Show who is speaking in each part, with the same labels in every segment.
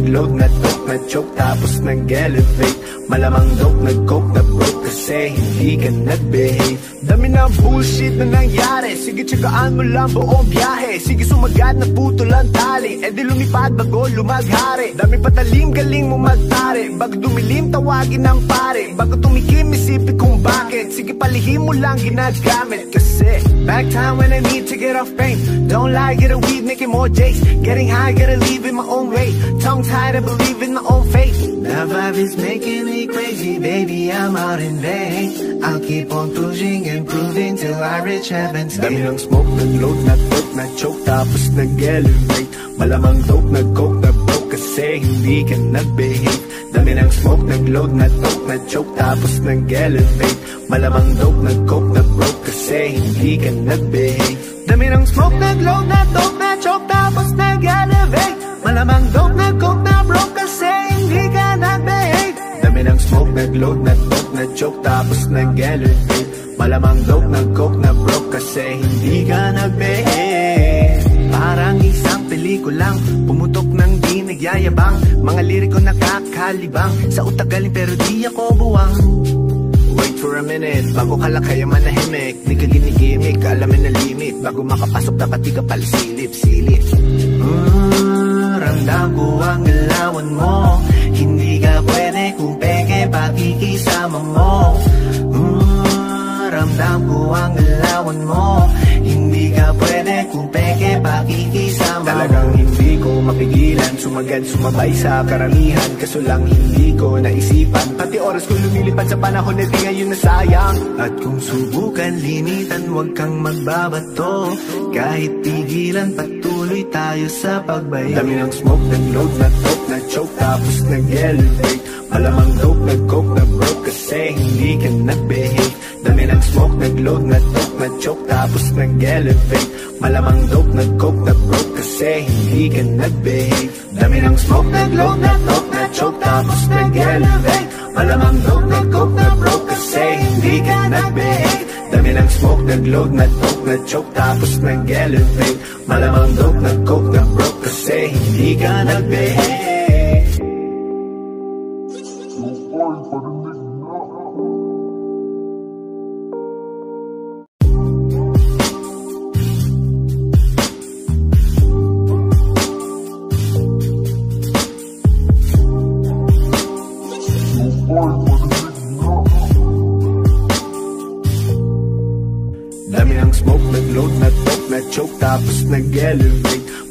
Speaker 1: nag-load, nag-toke, na-choke Tapos nag-elevate. Malamang dope, nag-coke, na-broke Kasi hindi ka nag-behave. Dami na bullshit na nangyari. Sige, tsagaan mo lang buong biyahe. Sige, sumagad na puto lang tali. E di lumipad bago lumaghari. Dami patalim, galing mo magtari. Bago dumilim, tawagin ng pare. Bago tumikim, isipin kung bakit. Sige, palihim mo lang ginagamit Kasi Back time when I need to get off pain Don't lie, get a weed, making more J's Getting high, gotta leave in my own way Tongue tied, I believe in my own faith The vibe is making me crazy Baby, I'm out in vain. I'll keep on pushing and proving Till I reach heaven's gate Dami ng smoke, nag-load, nag-dope, na-choke Tapos nag-elevate Malamang dope, nag-coke, na-broke Kasi hindi ka nag-behave Dami ng smoke, nag-load, nag-dope, na-choke Tapos nag-elevate. Malamang dope, nag-coke, na-broke Kasi hindi ka nag-behave. Dami ng smoke, nag-load, nag-dope, na-choke Tapos nag-elevate. Malamang dope, nag-coke, na-broke Kasi hindi ka nag-behave. Dami ng smoke, nag-load, nag-dope, na-choke Tapos nag-elevate. Malamang dope, nag-coke, na-broke Kasi hindi ka nag-behave Parang isang pelikulang Pumutok ng di nagyayabang. Mga liriko nakakalibang. Sa utak galing pero di ako buwang. Wait for a minute, bago ka lang kaya manahimik. Di ka ginigimik, alamin na limit. Bago makapasok dapat di ka pala silip, silip mm, Ramdam ko ang galawan mo. Hindi ka pwede kung peke pakikisama mo. Mm, Ramdam ko ang galawan mapigilan Sumagad, sumabay sa karamihan. Kaso lang hindi ko naisipan. Pati oras ko lumilipad sa panahon na di ngayon nasayang. At kung subukan limitan Huwag kang magbabato. Kahit pigilan patuloy tayo sa pagbayo Dami ng smoke, nag-load, na-toke, na-choke Tapos nag-elevate Malamang dope, nag-coke, na-broke Kasi hindi ka nag-behave. Dami ng smoke, nag-load, na-toke, na-choke Tapos nag-elevate Malamang dope, nag-coke, na-broke Kasi hindi ka nag-behave. Dami ng smoke, nag-load, na-toke, na-choke Tapos nag-elevate. Malamang dope, nag-coke, na-broke Kasi hindi ka nag-behave. Dami ng smoke, nag-load, na-toke, na-choke Tapos nag-elevate. Malamang dope, nag-coke, na-broke Kasi hindi ka nag-behave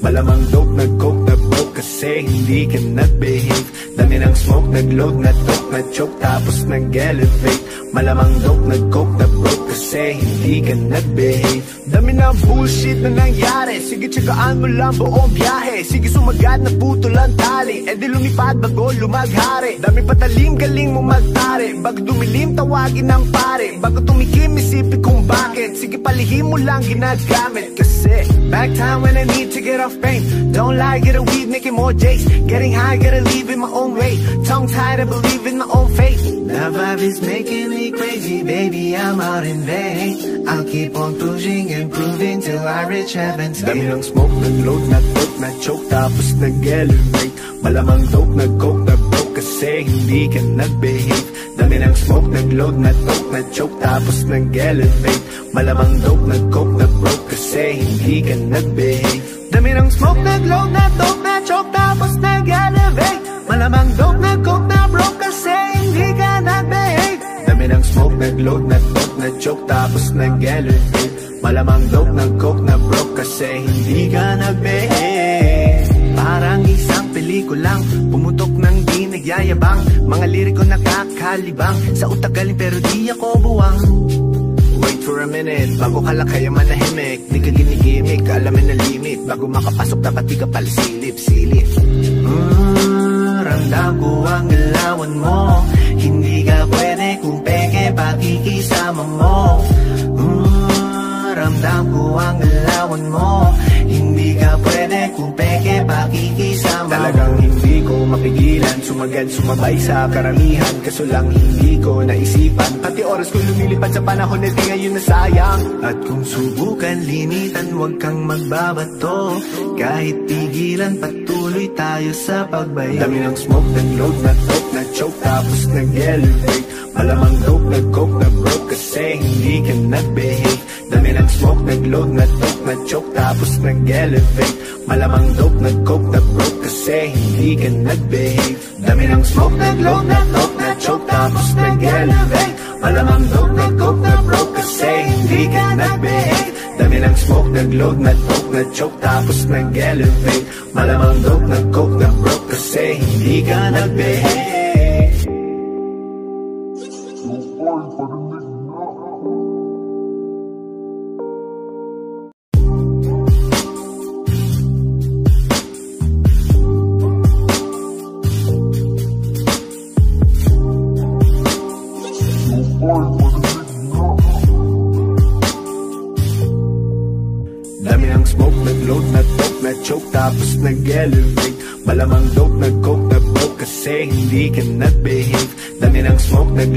Speaker 1: Malamang dope, nag-coke, na-broke Kasi hindi ka nag-behave. Dami ng smoke, nag-load, nag-toke, na-choke Tapos nag-elevate Malamang dope, nag-coke, na-broke Kasi hindi ka nag-behave. Dami na bullshit na nangyari. Sige, tsagaan mo lang buong biyahe. Sige, sumagad na puto lang tali. E di lumipad bago lumaghari. Dami patalim, galing mo magtari. Bago dumilim, tawagin ng pare. Bago tumikim, isipin kung bakit. Sige, palihim mo lang ginagamit. Kasi Back time when I need to get off pain. Don't lie, get a weed, making more J's Getting high, gotta leave in my own way. Tongue tied, I believe in my own faith. The vibe is making me crazy Baby, I'm out in vain. I'll keep on pushing and proving Till I reach heaven's gate. Dami ng smoke, nag-load, nag-toke, na-choke Tapos nag-elevate. Malamang dope, nag-coke, na-broke Kasi hindi ka nag-behave. Dami ng smoke, nag-load, nag-toke, na-choke Tapos nag-elevate. Malamang dope, nag-coke, na-broke Kasi hindi ka nag-behave. Dami ng smoke, nag-load, nag-toke, na-choke Tapos nag-elevate. Malamang dope, nag-coke, na-broke smoke, nag-load, nag-toke, na-choke Tapos nag-elevate Malamang dope, nag-coke, na-broke Kasi hindi ka nag-behave Parang isang pelikulang Pumutok ng di nagyayabang. Mga liriko nakakalibang Sa utak galing pero di ako buwang. Wait for a minute, bago ka lang kaya manahimik. Di ka ginigimik, alamin na limit. Bago makapasok dapat di ka pala silip, silip. Mm, Ramdam ko ang galawan mo. Hindi ka pwede pakikisama mo. Mm, Ramdam ko ang alawan mo. Hindi ka pwede kung peke pakikisama. Talagang hindi ko mapigilan. Sumagad sumabay sa karamihan. Kaso lang hindi ko naisipan. Pati oras ko lumilipad sa panahon na di ngayon na sayang. At kung subukan linitan Huwag kang magbabato. Kahit pigilan patuloy tayo sa pagbay. Dami ng smoke, nag-load, na-top, na-choke Tapos nag-elevate Malamang dope, nag-coke, na-broke Kasi hindi ka nag-behave. Dami ng smoke, nag-load, na-top, na-choke Tapos nag-elevate Malamang dope, nag-coke, na-broke Kasi hindi ka nag-behave. Dami ng smoke, nag-load, na-top, na-choke Tapos nag-elevate Malamang dope, nag-coke, na-broke Kasi hindi ka nag-behave. Dami ng smoke, nag-load, na-top, na-choke Tapos nag-elevate Malamang dope, nag-coke, na-broke Kasi hindi ka nag-behave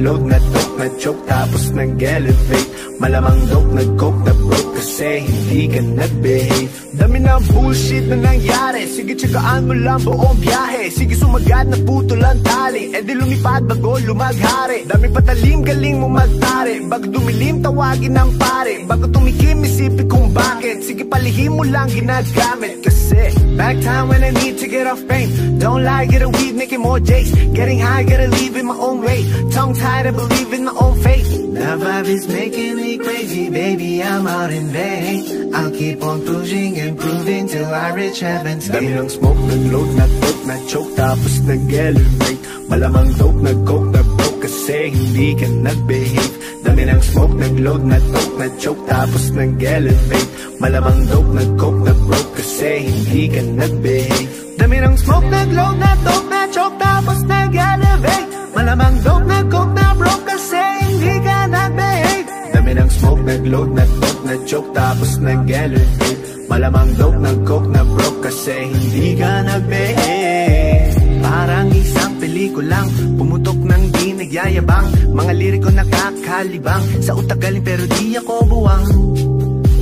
Speaker 1: smoke, nag-load, na-top, na-choke Tapos nag-elevate. Malamang dope, nag-coke, na-broke Kasi hindi ka nag-behave. Dami ng bullshit na nangyari. Sige, tsagaan mo lang buong biyahe. Sige, sumagad na putol ang tali. E di lumipad bago lumaghari. Dami patalim, galing mo magtari. Bago dumilim, tawagin ng pare. Bago tumikim, isipin kung bakit. Sige, palihim mo lang ginagamit Back time when I need to get off pain Don't lie, get a weed, making more J's. Getting high, gotta leave in my own way. Tongue tied, I believe in my own faith The vibe is making me crazy Baby, I'm out in vain. I'll keep on pushing and proving Till I reach heaven's gate Dami ng smoke, nag-load, nag-dope, na-choke Tapos nag-elevate Malamang dope, nag-coke, na-broke Kasi hindi ka nag-behave Dami ng smoke, nag-load, na-dope, na-choke Tapos nag-elevate. Malamang dope, nag-coke, na-broke Kasi hindi ka nag-behave. Dami ng smoke, nag-load, na-dope, na-choke Tapos nag-elevate. Malamang dope, nag-coke, na-broke Kasi hindi ka nag-behave. Dami ng smoke, nag-load, na-dope, na-choke Tapos nag-elevate. Malamang dope, nag-coke, na-broke Kasi hindi ka nag-behave. Parang isang pelikulang Pumutok ng nagyayabang Mga liriko nakakalibang. Sa utak galing pero di ako buwang.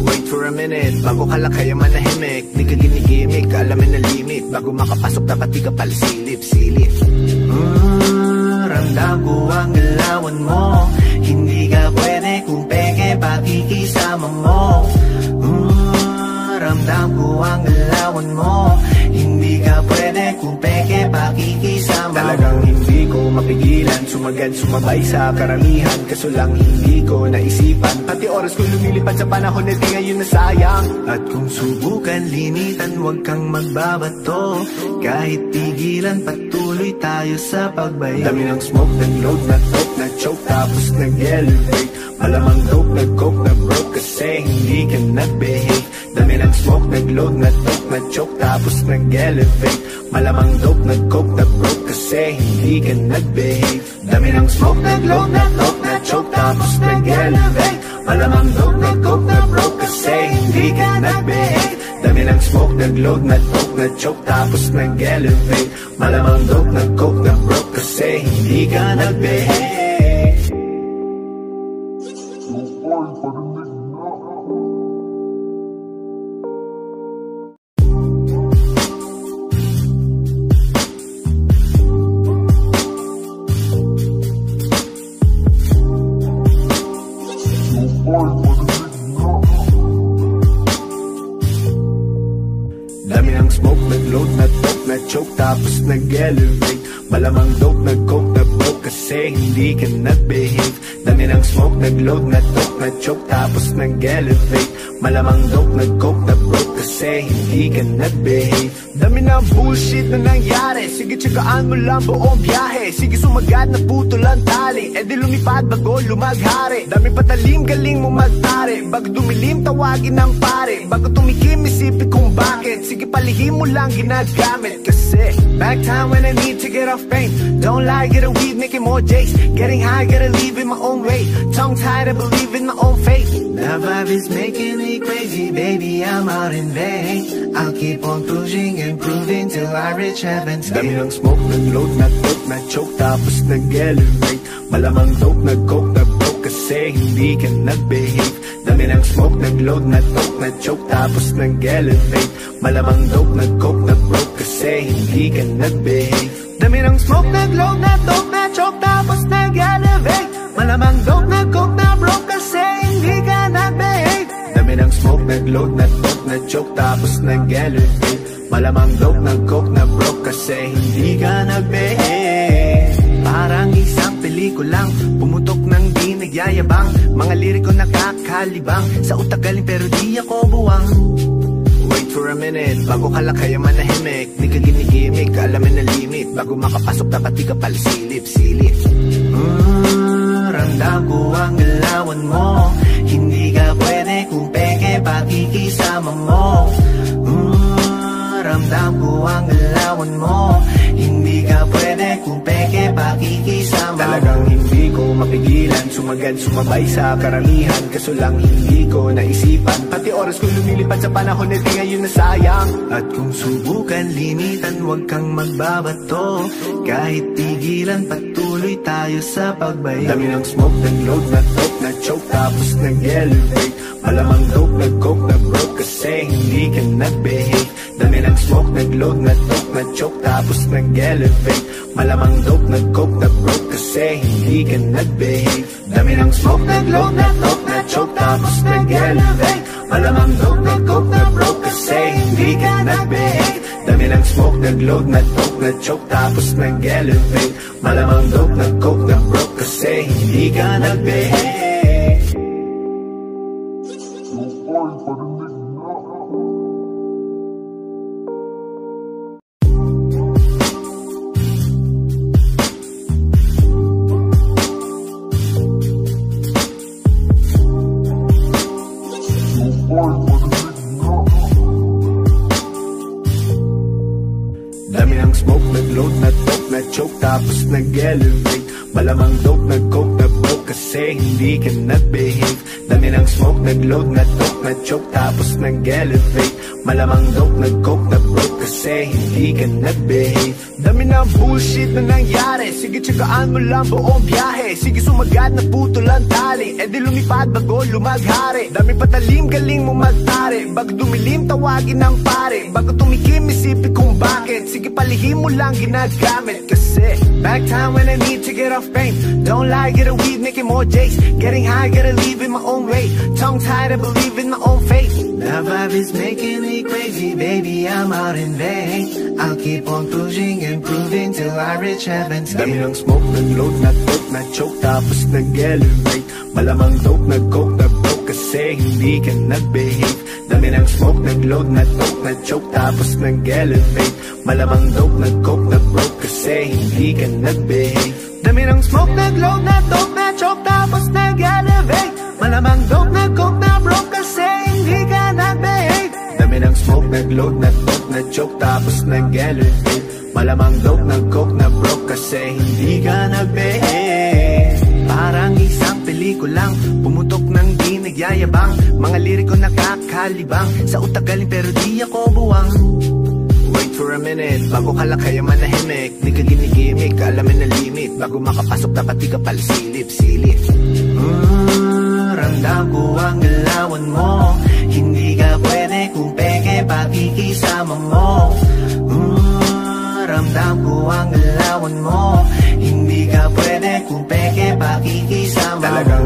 Speaker 1: Wait for a minute, bago ka lang kaya manahimik. Di ka ginigimik, alamin na limit. Bago makapasok dapat di ka pala silip, silip mm, Ramdam ko ang galawan mo. Hindi ka pwede kung peke pakikisama mo. Mm, Ramdam ko ang galawan kung peke pakikisama. Talagang hindi ko mapigilan Sumagad sumabay sa karamihan. Kaso lang hindi ko naisipan. Pati oras ko lumilipad sa panahon na di ngayon na sayang At kung subukan linitan Huwag kang magbabato. Kahit pigilan patuloy tayo sa pagbay Dami ng smoke, nag-load, na-top, na-choke Tapos nag-elevate. Malamang dope, nag-coke, na-broke Kasi hindi ka nag-behave. Dami ng smoke, nag-load, na-top, na-choke Tapos nag-elevate Malamang dope, nag-coke, na-broke Kasi hindi ka nag-behave. Dami ng smoke, nag-load, na-top, na-choke Tapos nag-elevate. Malamang dope, nag-coke, na-broke Kasi hindi ka nag-behave. Dami ng smoke, nag-load, na-top, na-choke Tapos nag-elevate. Malamang dope, nag-coke, na-broke Kasi hindi ka nag-behave nag-load, na-top, na-choke Tapos nag-elevate Malamang dope, nag-coke, na-broke Kasi hindi ka nag-behave. Dami ng bullshit na nangyari. Sige, tsagaan mo lang buong biyahe. Sige, sumagad na putol ang tali. E di lumipad bago lumaghari. Dami patalim, galing mo magtari. Bago dumilim, tawagin ng pare. Bago tumikim, isipin kung bakit. Sige, palihim mo lang ginagamit. Kasi Back time when I need to get off pain. Don't lie, get a weed, making more J's. Getting high, gotta leave in my own way. Tongue tied, I believe in my own faith. The vibe is making me crazy, baby, I'm out in vain. I'll keep on pushing and proving till I reach heaven's gate Dami ng smoke, nag-load, nag-dope, nag-choke, tapos nag-elevate. Malamang dope, nag-coke, nag-broke kasi hindi ka nag-behave. Dami ng smoke, nag-load, nag-dope, nag-choke, tapos nag-elevate. Malamang dope, nag-coke, nag-broke kasi hindi ka nag-behave. Dami ng smoke, nag-load, nag-dope, nag-choke, tapos nag-elevate. Malamang dope, nag-coke, nag-broke kasi hindi ka Dami ng smoke, nag-load, nag-dope, nag-choke, tapos nag-elevate Malamang dope, nag-coke, nag-broke kasi hindi ka nag-behave. Parang isang pelikulang Pumutok ng di nagyayabang. Mga liriko nakakalibang. Sa utak galing pero di ako buwang. Wait for a minute, bago ka lang kaya manahimik. Di ka ginigimik, alamin na limit. Bago makapasok dapat di ka pala silip, silip. Mm, Ramdam ko ang galawan mo. Hindi ka pwede pakikisama mo. Mm, Ramdam ko ang galawan mo. Hindi ka pwede kung peke pakikisama Talagang hindi ko mapigilan Sumagad, sumabay sa karamihan. Kaso lang hindi ko naisipan. Pati oras ko lumilipad sa panahon Ito ngayon na sayang At kung subukan linitan Huwag kang magbabato. Kahit tigilan Patuloy tayo sa pagbayo. Dami ng smoke, nag-load, nag-dope, nag-choke Tapos nag-elevate Malamang dope, nag-coke, nag-broke Kasi hindi ka nag-behave. Dami ng smoke, nag-load, nag-dope, nag-choke Tapos nag-elevate. Malamang dope, nag-coke, nag-broke Kasi hindi ka nag-behave. Dami ng smoke, nag-load, nag-dope, nag-choke Tapos nag-elevate. Malamang dope, nag-coke, nag-broke Kasi hindi ka nag-behave. Dami ng smoke, nag-load, nag-dope, nag-choke Tapos nag-elevate. Malamang dope, nag-coke, nag-broke Kasi hindi ka nag-behave smoke, nag-load, nag-dope, nag-choke Tapos nag-elevate. Malamang dope, nag-coke, nag-broke Kasi hindi ka nag-behave. Dami ng bullshit na nangyari. Sige, tsagaan mo lang buong biyahe. Sige, sumagad na puto lang tali. E di lumipad bago lumaghari. Dami patalim, galing mo magtari. Bago dumilim, tawagin ng pare. Bago tumikim, isipin kung bakit. Sige, palihim mo lang ginagamit. Kasi back time when I need to get off pain Don't lie, get a weed, making more J's Getting high, gotta leave in my own way. Tongue tied, I believe in my own faith The vibe is making me crazy, baby, I'm out in vain. I'll keep on pushing and proving till I reach heaven's gate Dami ng smoke, nag-load, nag-dope, nag-choke Tapos nag-elevate Malamang dope, nag-coke, nag-broke Kasi hindi ka nag-behave Dami ng smoke, nag-load, nag-dope, nag-choke Tapos nag-elevate Malamang dope, nag-coke, nag-broke Kasi hindi ka nag-behave. Dami ng smoke, nag-load, nag-dope, nag-choke Tapos nag-elevate. Malamang dope, nag-coke, nag-broke Kasi hindi ka nag-behave. Dami ng smoke, nag-load, nag-dope, nag-choke Tapos nag-elevate. Malamang dope, nag-coke, nag-broke Kasi hindi ka nag-behave. Parang isang pelikulang Pumutok ng di nagyayabang. Mga liriko nakakalibang. Sa utak galing pero di ako buwang Wait for a minute, bago ka lang kaya manahimik. Di ka ginigimik, alamin na limit. Bago makapasok dapat di ka pala silip, silip Ramdam ko ang galawan mo. Hindi ka pwede kung peke pakikisama mo. Ramdam ko ang galawan mo. Hindi ka pwede kung peke pakikisama ko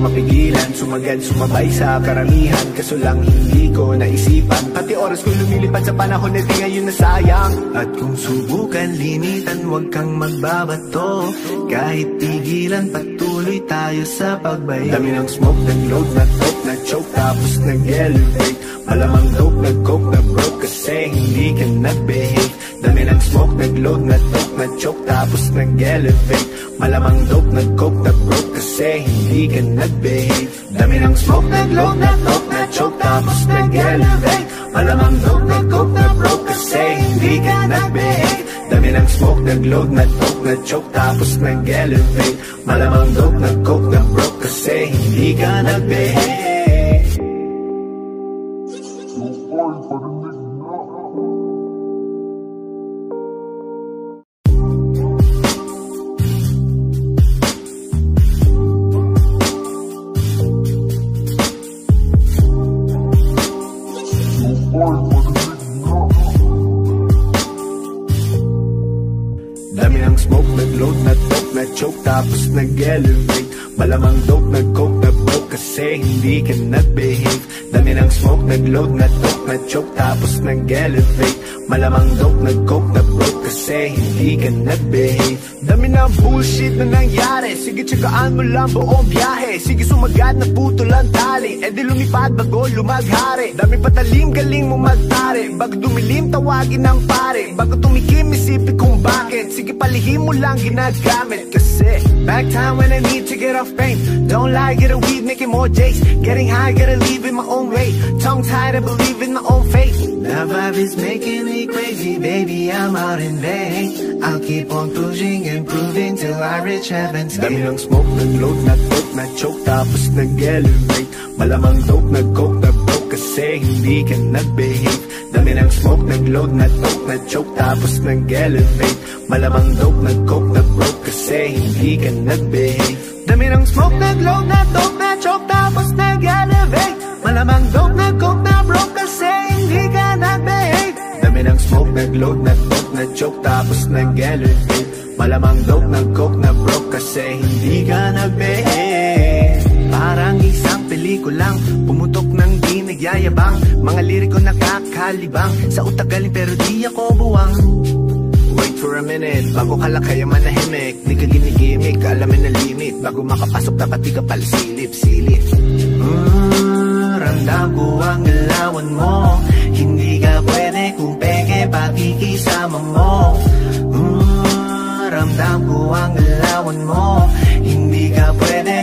Speaker 1: mapigilan Sumagad, sumabay sa karamihan. Kaso lang hindi ko naisipan. Pati oras ko lumilipad sa panahon Ito ngayon na sayang At kung subukan linitan Huwag kang magbabato. Kahit tigilan Patuloy tayo sa pagbayo Dami ng smoke, nag-load, nag-dope, nag-choke Tapos nag-elevate. Malamang dope, nag-coke, nag-broke Kasi hindi ka nag-behave Dami ng smoke, nag-load, nag-dope, nag-choke Tapos nag-elevate. Malamang dope, nag-coke, nag-broke Kasi hindi ka nag-behave. Dami ng smoke, nag-load, nag-dope, nag-choke Tapos nag-elevate. Malamang dope, nag-coke, nag-broke Kasi hindi ka nag-behave. Dami ng smoke, nag-load, nag-dope, nag-choke Tapos nag-elevate. Malamang dope, nag-coke, nag-broke Kasi hindi ka nag-behave Kasi hindi ka nag-behave. Dami ng smoke, nag-load, na-toke, na-choke Tapos nag-elevate. Malamang dope, nag-coke, na broke Kasi hindi ka nag-behave. Dami ng bullshit na nangyari. Sige, tsagaan mo lang buong biyahe. Sige, sumagad na puto lang tali. E di lumipad bago lumaghari. Dami patalim, galing mo magtari. Bago dumilim, tawagin ng pare. Bago tumikim, isipin kung bakit. Sige, palihim mo lang ginagamit. Kasi Back time when I need to get off pain. Don't lie, get a weed, making more J's Getting high, gotta leave in my own way. Tongue tied, I believe in my own faith The vibe is making me crazy, baby, I'm out in vain. I'll keep on pushing and proving till I reach heaven's gate Dami ng smoke, nag-load, nag-dope, na-choke Tapos nag-elevate. Malamang dope, nag-coke, na-broke Kasi hindi ka nag-behave. Dami ng smoke, nag-load, na-dope, na-choke Tapos nag-elevate. Malamang dope, nag-coke, na-broke Kasi hindi ka nag-behave. Dami ng smoke, nag-load, na-dope, na-choke Tapos nag-elevate. Malamang dope, nag-coke, na-broke Kasi hindi ka nag-behave Dami ng smoke, nag-load, na-dope, na-choke Tapos nag-elevate. Malamang dope, nag-coke, na-broke Kasi hindi ka nag-behave Parang isang pelikulang Pumutok ng di nagyayabang. Mga liriko nakakalibang. Sa utak galing pero di ako buwang. Wait for a minute, bago ka lang kaya manahimik. Di ka ginigimik, alamin na limit. Bago makapasok dapat di ka pala silip, silip mm, Ramdam ko ang galawan mo pwede kung peke pakikisama mo. Mm, Ramdam ko ang galawan mo. Hindi ka pwede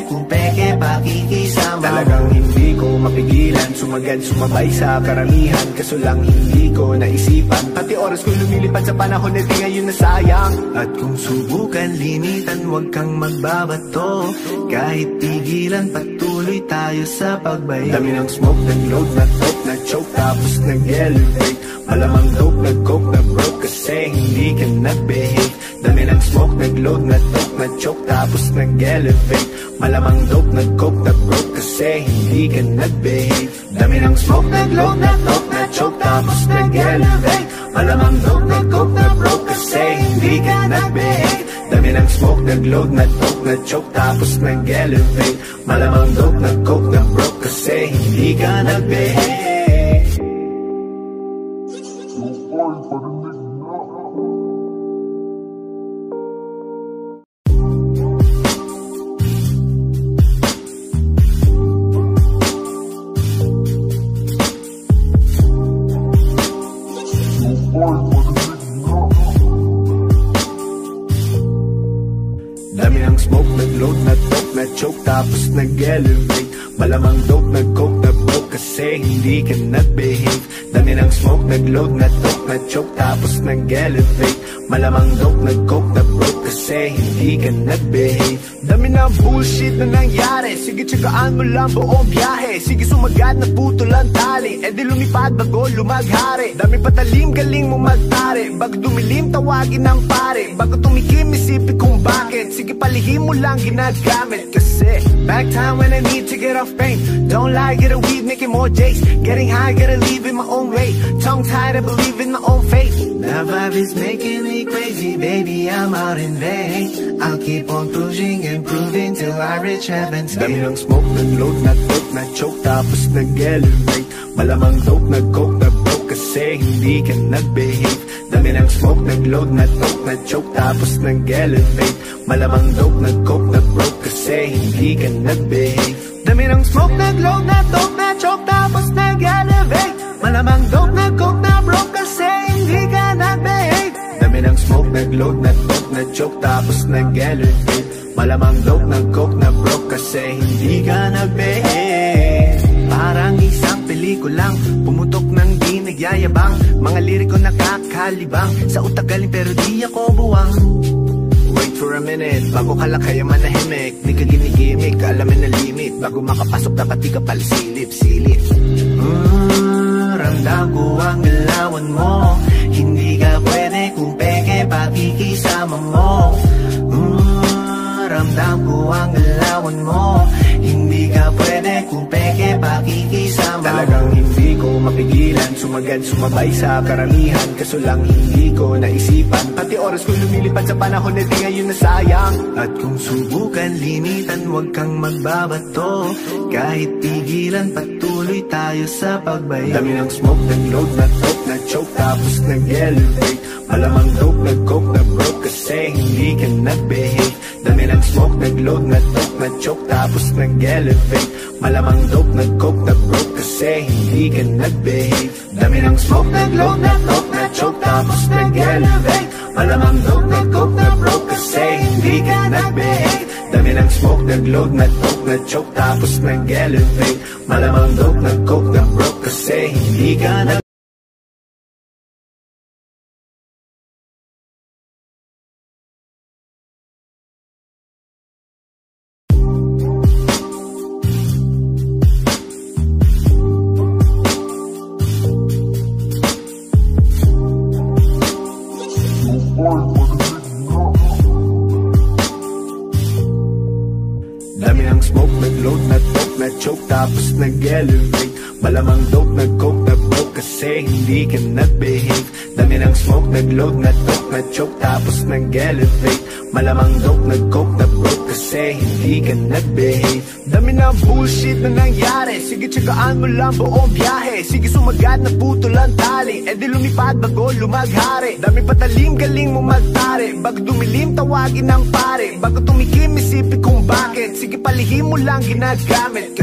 Speaker 1: Talagang hindi ko mapigilan. Sumagal, sumabay sa karamihan. Kaso lang hindi ko naisipan. Pati oras ko lumilipad sa panahon na di ngayon nasayang. At kung subukan limitan Huwag kang magbabato. Kahit pigilan patuloy tayo sa pagbay Dami ng smoke, nag-load, na-toke, na-choke Tapos nag-elevate. Malamang dope, nag-coke, na-broke Kasi hindi ka nag-behave Dami ng smoke, nag-load, na-toke, na-choke Tapos nag-elevate. Malamang dope, nag-coke, na-broke Kasi hindi ka nag-behave. Dami ng smoke, nag-load, na-toke, na-choke Tapos nag-elevate. Malamang dope, nag-coke, na-broke Kasi hindi ka nag-behave. Dami ng smoke, nag-load, na-toke, na-choke Tapos nag-elevate. Malamang dope, nag-coke, na-broke Kasi hindi ka nag-behave Malamang dope, nag-coke, na-broke Kasi hindi ka nag-behave. Dami ng smoke, nag-load, na-toke, na-choke Tapos nag-elevate Malamang dope, nag-coke, na-broke Kasi hindi ka nag-behave. Dami ng bullshit na nangyari. Sige, tsagaan mo lang buong biyahe. Sige, sumagad na puto lang tali. E di lumipad bago lumaghari. Dami patalim, galing mo magtari. Bago dumilim, tawagin ng pare. Bago tumikim, isipin kung bakit. Sige, palihim mo lang ginagamit. Kasi Back time when I need to get off pain. Don't lie, get a weed, making more J's Getting high, gotta leave in my own way. Tongue tied, I believe in my own faith The vibe is making me crazy Baby, I'm out in vain. I'll keep on pushing and proving Till I reach heaven's gate Dami ng smoke, nag-load, na-toke, na-choke Tapos nag-elevate. Malamang dope, nag-coke, na-broke Kasi hindi ka nag-behave. Dami ng smoke, nag-load, na-toke, na-choke Tapos nag-elevate. Malamang dope, nag-coke, na-broke Kasi hindi ka nag-behave. Dami ng smoke, nag-load, na-toke, na-choke Tapos nag-elevate. Malamang dope, nag-coke, nag-load, na-toke, na-choke Tapos nag-elevate Malamang dope, nag-coke, na-broke Kasi hindi ka nag-behave. Parang isang pelikulang Pumutok ng di nagyayabang. Mga liriko nakakalibang Sa utak galing pero di ako buwang. Wait for a minute, bago ka lang kaya manahimik. Di ka ginigimik, alamin na limit. Bago makapasok dapat di ka pala silip, silip mm, Ramdam ko ang galawan mo pakikisama mo. Mm, Ramdam ko ang galawan mo. Hindi ka pwede kung peke pakikisama mo. Talagang hindi ko mapigilan. Sumagad, sumabay sa karamihan. Kaso lang hindi ko naisipan. Pati oras ko lumilipad sa panahon na di ngayon nasayang. At kung subukan limitan Huwag kang magbabato. Kahit pigilan patuloy tayo sa pagbay Dami ng smoke, nag-load, na-talk, na-choke Tapos nag-elevate. Malamang dope, nag-coke, na-broke Kasi hindi ka nag-behave. Dami ng smoke, nag-load, na-talk, na-choke Tapos nag-elevate. Malamang dope, nag-coke, na-broke Kasi hindi ka nag-behave. Dami ng smoke, nag-load, na-talk, na-choke Tapos nag-elevate. Malamang dope, nag-coke, na-broke Kasi hindi ka nag-behave Dami ng smoke, nag-load, na-talk, na-choke Tapos nag-elevate. Malamang dope, nag-coke, na-broke Kasi hindi ka nag Malamang dope, nag-coke, na-broke Kasi hindi ka nag-behave. Dami ng smoke, nag-load, na-talk, na-choke Tapos nag-elevate. Malamang dope, nag-coke, na-broke Kasi hindi ka nag-behave. Dami ng bullshit na nangyari. Sige, tsagaan mo lang buong biyahe. Sige, sumagad na puto lang tali. E di lumipad bago lumaghari. Dami patalim, galing mo magtari. Bago dumilim, tawagin ng pare. Bago tumikim, isipin kung bakit. Sige, palihim mo lang ginagamit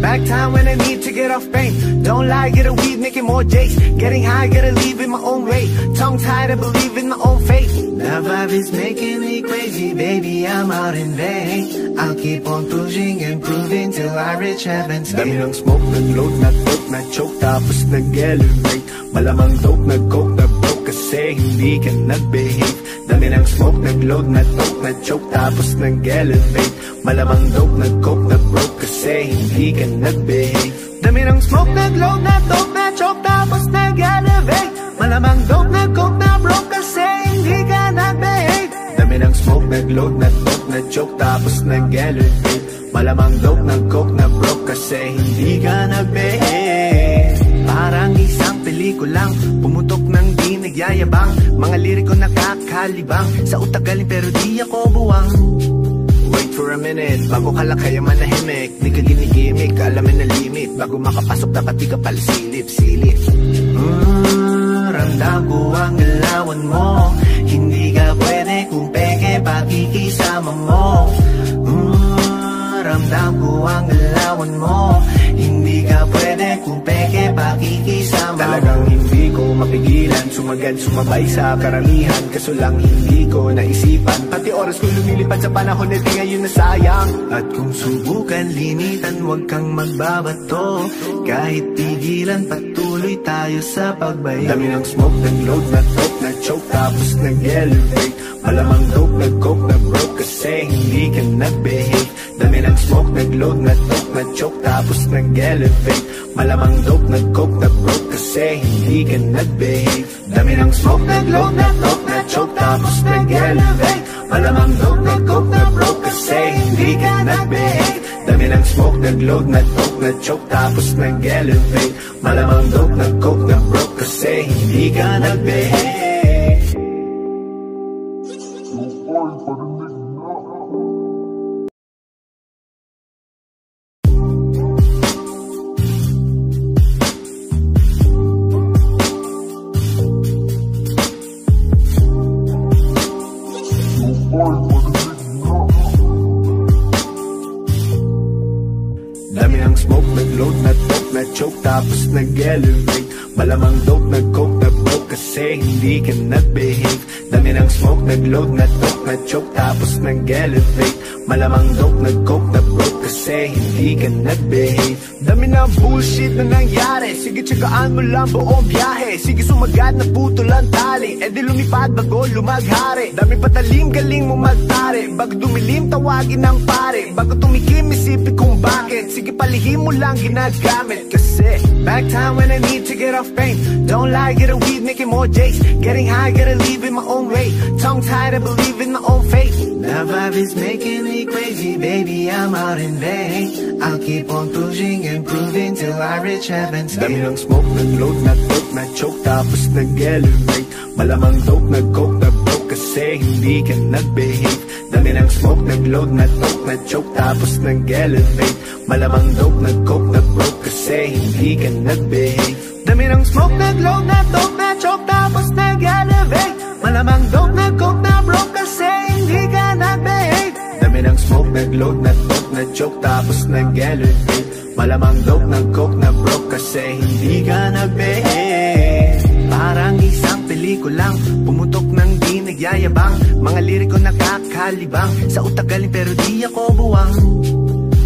Speaker 1: back time when I need to get off pain. Don't lie, get a weed, making more J's Getting high, gotta leave in my own way. Tongue tied, I believe in my own faith The vibe is making me crazy, baby, I'm out in vain. I'll keep on pushing and proving till I reach heaven's gate Dami ng smoke, nag-load, na-talk, na-choke Tapos nag-elevate. Malamang dope, nag-coke, na-broke Kasi hindi ka nag-behave Dami ng smoke, nag-load, na-talk, na-choke Tapos nag-elevate. Malamang dope, nag-coke, na-broke Kasi hindi ka nag-behave. Dami ng smoke, nag-load, na-talk, na-choke Tapos nag-elevate. Malamang dope, nag-coke, na-broke Kasi hindi ka nag-behave. Dami ng smoke, nag-load, na-talk, na-choke Tapos nag-elevate. Malamang dope, nag-coke, na-broke Kasi hindi ka nag-behave. Parang isang pelikulang Pumutok ng di nagyayabang. Mga liriko nakakalibang. Sa utak galing pero di ako buwang. Wait for a minute, bago ka lang kaya manahimik Di ka ginigimik, alamin na limit. Bago makapasok dapat di ka pala silip, mm, Ramdam ko ang galawan mo. Hindi ka pwede kung peke pakikisama mo Ramdam ko ang galawan mo. Hindi ka pwede kung peke pakikisama. Talagang hindi ko mapigilan Sumagad, sumabay sa karamihan. Kaso lang hindi ko naisipan. Pati oras ko lumilipad sa panahon na di ngayon nasayang. At kung subukan limitan Huwag kang magbabato. Kahit pigilan patuloy tayo sa pagbay. Dami ng smoke, nag-load, na-talk, na-choke Tapos nag-elevate. Malamang dope, nag-coke, na-broke Kasi hindi ka nag-behave Dami ng smoke, nag-load, na-talk, na-choke Tapos nag-elevate. Malamang dope, nag-coke, na-broke Kasi hindi ka nag-behave. Dami ng smoke, nag-load, na-talk, na-choke Tapos nag-elevate. Malamang dope, nag-coke, na-broke Kasi hindi ka nag-behave. Dami ng smoke, nag-load, na-talk, na-choke Tapos nag-elevate. Malamang dope, nag-coke, na-broke Kasi hindi ka nag-behave nag-load, na-talk, na-choke Tapos nag-elevate. Malamang dope, nag-coke, na-broke Kasi hindi ka nag-behave Dami na bullshit na nangyari Sige, tsagaan mo lang buong biyahe. Sige, sumagad na puto lang tali. E di lumipad bago lumaghari. Dami patalim, galing mo magtari. Bago dumilim, tawagin ng pare. Bago tumikim, isipin kung bakit. Sige, pali palihim mo lang ginagamit. Kasi back time when I need to get off pain. Don't lie, get a weed, making more J's Getting high, gotta leave in my own way. Tongue tied, I believe in my own faith The vibe is making me crazy, baby, I'm out in vain. I'll keep on pushing and proving till I reach heaven's Dami ng smoke, nag-load, nag-dope, nag-choke, tapos nag-elevate. Malamang dope, nag-coke, nag-broke kasi hindi ka nag-behave. Dami ng smoke, nag-load, nag-dope, nag-choke, tapos nag-elevate. Malamang dope, nag-coke, nag-broke kasi hindi ka nag-behave. Dami ng smoke, nag-load, nag-dope, nag-choke, tapos nag-elevate. Malamang dope, nag-coke, nag-broke kasi hindi ka nag-behave. Dami ng smoke, nag-load, nag-dope, nag-choke, tapos nag-elevate Malamang dope, nag-coke, nag-broke kasi hindi ka nag-behave Parang isang pelikulang Pumutok ng di nagyayabang. Mga liriko nakakalibang. Sa utak galing pero di ako buwang.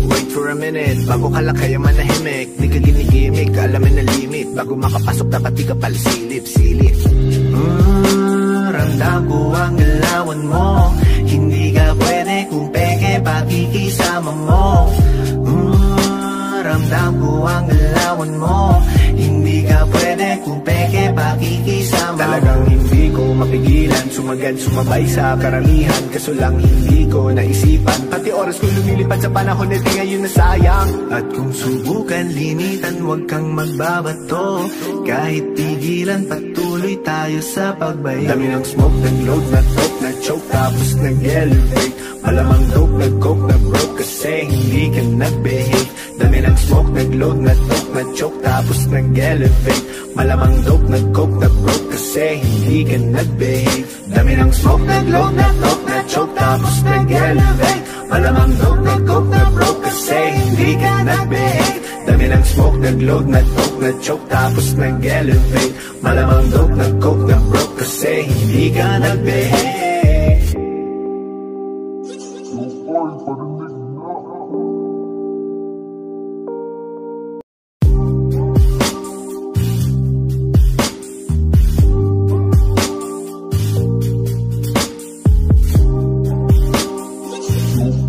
Speaker 1: Wait for a minute Bago ka lang kaya manahimik. Di ka ginigimik Alamin na limit. Bago makapasok dapat di ka pala silip. Silip mm, Ramdam ko ang galawan mo. Hindi ka pwede kung peke Pakikisama mo. mm, Ramdam ko ang galawan mo. Hindi ka pwede kung peke Pakikisama Talagang hindi ko mapigilan. Sumagad sumabay sa karamihan. Kaso lang hindi ko naisipan. Pati oras ko lumilipad sa panahon na di ngayon nasayang. At kung subukan linitan Huwag kang magbabato. Kahit pigilan patuloy tayo sa pagbay Dami ng smoke, nag-load, nag-dope, nag-choke Tapos nag-elevate. Malamang dope, nag-coke, nag-broke Kasi hindi ka nag-behave Dami ng smoke, nag-load, nag-dope, nag-choke Tapos nag-elevate. Malamang dope, nag-coke, nag-broke Kasi hindi ka nag-behave. Dami ng smoke, nag-load, nag-dope, nag-choke Tapos nag-elevate. Malamang dope, nag-coke, nag-broke Kasi hindi ka nag-behave. Dami ng smoke, nag-load, nag-dope, nag-choke Tapos nag-elevate. Malamang dope, nag-coke, nag-broke Kasi hindi ka nag-behave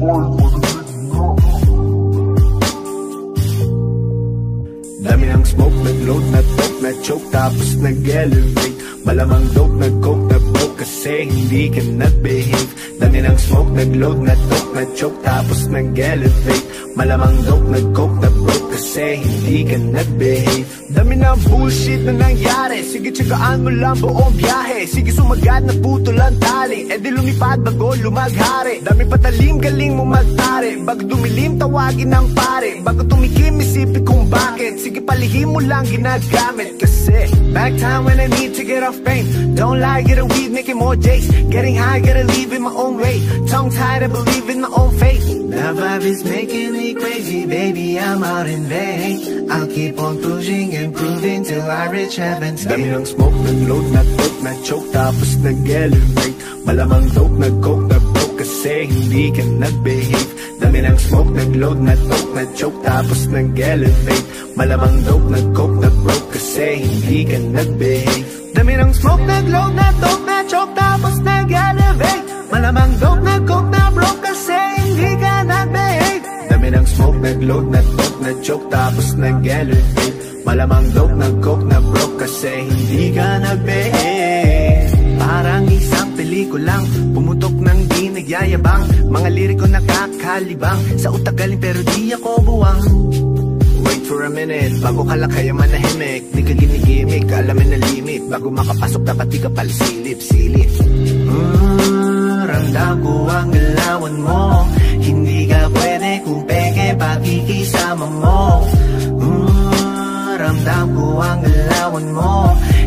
Speaker 1: Dami ng smoke, nag-load, nag-dope, nag-choke Tapos nag-elevate. Malamang dope, nag-coke, nag-broke Kasi hindi ka nag-behave. Dami ng smoke, nag-load, nag-dope, nag-choke Tapos nag-elevate. Malamang dope, nag-coke, nag-broke Kasi hindi ka nag-behave. Dami ng bullshit na nangyari. Sige, tsagaan mo lang buong biyahe. Sige, sumagad na puto lang tali E di lumipad bago lumaghari. Dami patalim, galing mo magtari Bago dumilim, tawagin ng pare. Bago tumikim, isipin kung bakit. Sige, palihim mo lang ginagamit. Kasi back time when I need to get off pain. Don't lie, get a weed, making more J's Getting high, gotta leave in my own way. Tongue tied, I believe in my own faith. The vibe is making me crazy. Baby, I'm out in vain. I'll keep on pushing and proving Till I reach heaven's gate. Dami ng smoke, nag-load, nag-dope, nag-choke Tapos nag-elevate Malamang dope, nag-coke, nag-broke Kasi hindi ka nag-behave. Dami ng smoke, nag-load, nag-dope, nag-choke Tapos nag-elevate. Malamang dope, nag-coke, nag-broke Kasi hindi ka nag-behave. Dami ng smoke, nag-load, nag-dope, nag-choke Tapos nag-elevate. Malamang dope, nag-coke, nag-broke Kasi hindi ka nag-behave. Dami ng smoke, nag-load, nag-dope, nag-choke Tapos nag-elevate. Malamang dope, nag-coke, nag-broke Kasi hindi ka nag-behave. Parang isang pelikulang Pumutok ng di nagyayabang. Mga liriko nakakalibang. Sa utak galing pero di ako buwang. Wait for a minute. Bago ka lang kaya manahimik. Di ka ginigimik. Alamin na limit. Bago makapasok dapat di ka pala silip. Silip mm, Ramdam ko ang galawan mo. Hindi ka pwede kung peke Pakikisama mo Ramdam ko ang galawan mo.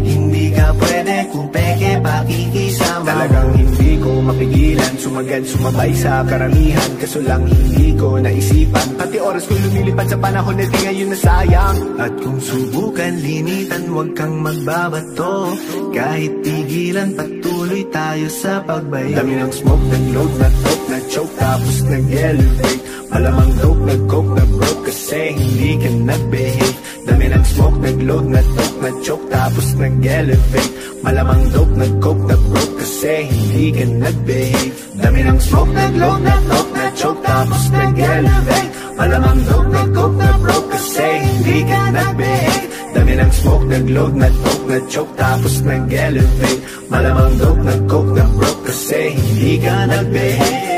Speaker 1: Hindi ka pwede kung peke Pakikisama. Talagang hindi ko mapigilan Sumagad sumabay sa karamihan. Kaso lang hindi ko naisipan. Pati oras ko lumilipad sa panahon na di ngayon nasayang. At kung subukan linitan Huwag kang magbabato. Kahit pigilan patuloy tayo sa pagbay Dami ng smoke, nag-load, nag-dope, nag-choke Tapos nag-elevate. Malamang dope, nag-coke, nag-broke Kasi hindi ka nag-behave Dami ng smoke, nag-load, nag-talk, nag-choke Tapos nag-elevate. Malamang dope, nag-coke, nag-broke Kasi hindi ka nag-behave. Dami ng smoke, nag-load, nag-talk, nag-choke Tapos nag-elevate. Malamang dope, nag-coke, nag-broke Kasi hindi ka nag-behave. Dami ng smoke, nag-load, nag-talk, nag-choke Tapos nag-elevate. Malamang dope, nag-coke, nag-broke Kasi hindi ka nag-behave.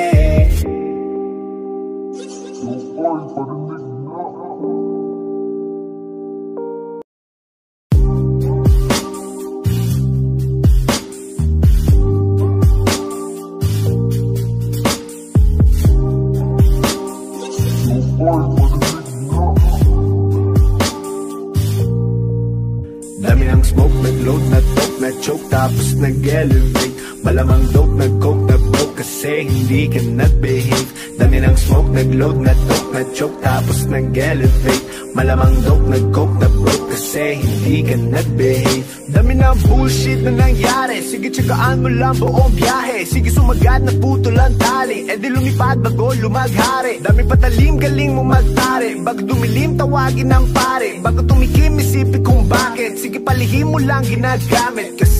Speaker 1: Nag-elevate. Malamang dope, nag-coke, nag-broke Kasi hindi ka nag-behave. Dami ng smoke, nag-load, nag-poke, nag-choke Tapos nag-elevate. Malamang dope, nag-coke, nag-broke Kasi hindi ka nag-behave Dami ng bullshit na nangyari. Sige, tsagaan mo lang buong biyahe. Sige, sumagat na puto lang tali. E di lumipad bago lumaghari. Dami patalim, galing mo magtari. Bago dumilim, tawagin ng pare. Bago tumikim, isipin kung bakit. Sige, palihim mo lang ginagamit. Kasi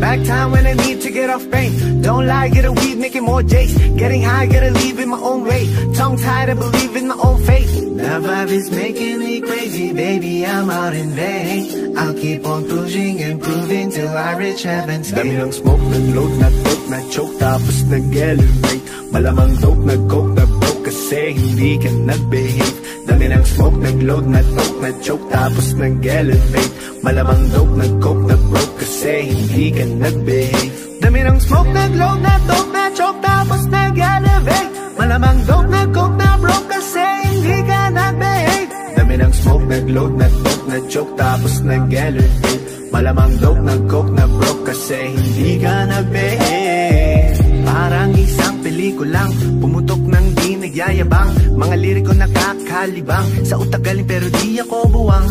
Speaker 1: Back time when I need to get off pain. Don't lie, get a weed, making more J's. Getting high, gotta leave in my own way. Tongue tied, I believe in my own faith. The vibe is making me crazy. Baby, I'm out in vain. I'll keep on pushing and proving Till I reach heaven's gate Dami ng smoke, nag-load, nag-dope, nag-choke Tapos nag-elevate. Malamang dope, nag-coke, nag-broke Kasi hindi ka nag-behave. Dami ng smoke, nag-load, nag-dope, nag-choke Tapos nag-elevate. Malamang dope, nag-coke, nag-broke Kasi hindi ka nag-behave. Dami ng smoke, nag-load, nag-dope, nag-choke Tapos nag-elevate. Malamang dope, nag-coke, nag-broke Kasi hindi ka nag-behave. Dami ng smoke, nag-load, nag-dope, nag-choke Tapos nag-elevate Malamang dope, nag-coke, nag-broke Kasi hindi ka nag-behave Parang isang pelikulang Pumutok ng di nagyayabang. Mga liriko nakakalibang. Sa utak galing pero di ako buwang.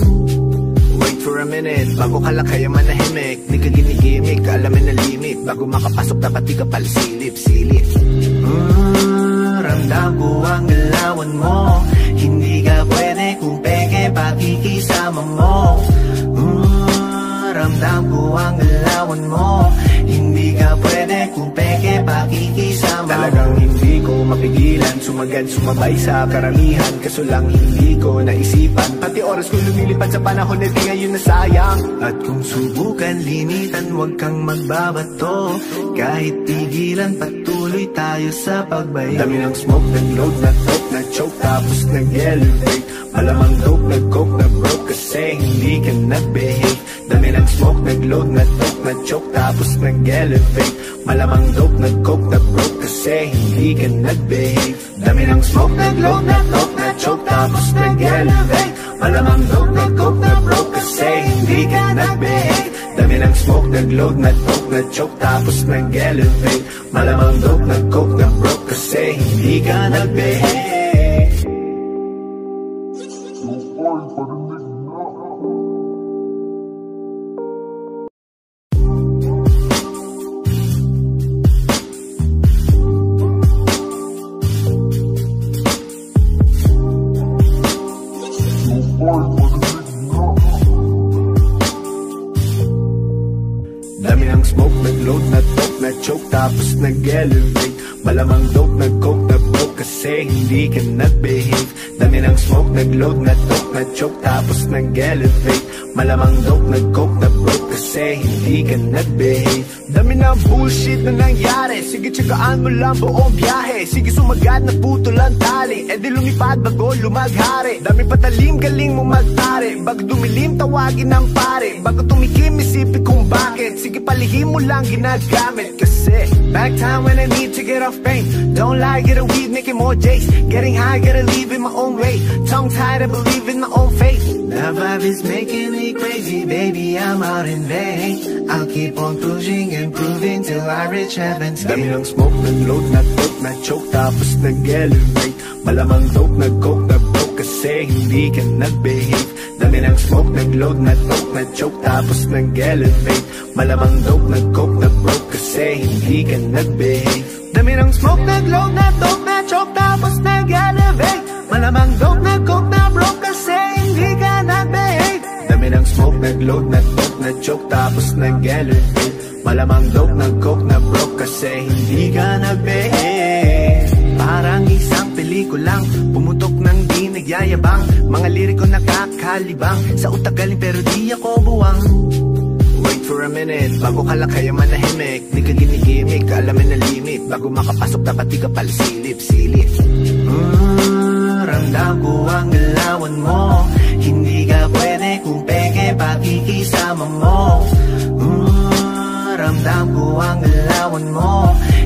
Speaker 1: Wait for a minute, bago ka lang kaya manahimik. Di ka ginigimik, alamin na limit. Bago makapasok dapat di ka pala silip, silip mm, Ramdam ko ang galawan mo. Hindi ka pwede kung peke pakikisama mo ko ang galawan mo. Hindi ka pwede kung peke pakikisama. Talagang hindi ko mapigilan. Sumagad, sumabay sa karamihan. Kaso lang hindi ko naisipan. Pati oras ko lumilipad sa panahon na di ngayon nasayang. At kung subukan limitan Huwag kang magbabato. Kahit pigilan patuloy tayo sa pagbay. Dami ng smoke, nag-load, nag-dope, nag-choke Tapos nag-elevate. Malamang dope, nag-coke, nag-broke Kasi hindi ka nag-behave Dami ng smoke, nag-load, nag-dope, nag-choke Tapos nag-elevate. Malamang dope, nag-coke, nag-broke Kasi hindi ka nag-behave. Dami ng smoke, nag-load, nag-dope, nag-choke Tapos nag-elevate. Malamang dope, nag-coke, nag-broke Kasi hindi ka nag-behave. Dami ng smoke, nag-load, nag-dope, nag-choke Tapos nag-elevate. Malamang dope, nag-coke, nag-broke Kasi hindi ka nag-behave smoke, nag-load, nag-dope, nag-choke Tapos nag-elevate. Malamang dope, nag-coke, nag-broke Kasi hindi ka nag-behave Dami ng bullshit na nangyari. Sige, tsagaan mo lang buong biyahe. Sige, sumagat na puto lang tali. E di lumipad bago lumaghari. Dami patalim, galing mo magtari. Bago dumilim, tawagin ng pare. Bago tumikim, isipin kung bakit. Sige, palihim mo lang ginagamit. Kasi Back time when I need to get off pain. Don't lie, get a weed, making more J's. Getting high, gotta leave in my own way. Tongue tied, I believe in my own faith The vibe is making me crazy. Baby, I'm out in vain. I'll keep on pushing and proving Till I reach heaven's Dami ng smoke, nag-load, nag-dope, nag-choke Tapos nag-elevate. Malamang dope, nag-coke, nag-broke Kasi hindi ka nag-behave. Dami ng smoke, nag-load, nag-dope, nag-choke Tapos nag-elevate. Malamang dope, nag-coke, nag-broke Kasi hindi ka nag-behave. Dami ng smoke, nag-load, nag-dope, nag-choke Tapos nag-elevate. Malamang dope, nag-coke, nag-broke Kasi hindi ka nag-behave. Dami ng smoke, nag-load, nag-dope, nag-choke Tapos nag-elevate Malamang dope, nag-coke, nag-broke Kasi hindi ka nag-behave. Parang isang pelikulang Pumutok ng di nagyayabang. Mga liriko nakakalibang. Sa utak galing pero di ako buwang. Wait for a minute, bago ka lang kaya manahimik. Di ka ginigimik, alamin na limit. Bago makapasok dapat di ka pala silip, silip mm, Ramdam ko ang galawan mo. Hindi ka pwede kung peke pakikisama mo ko ang galawan mo.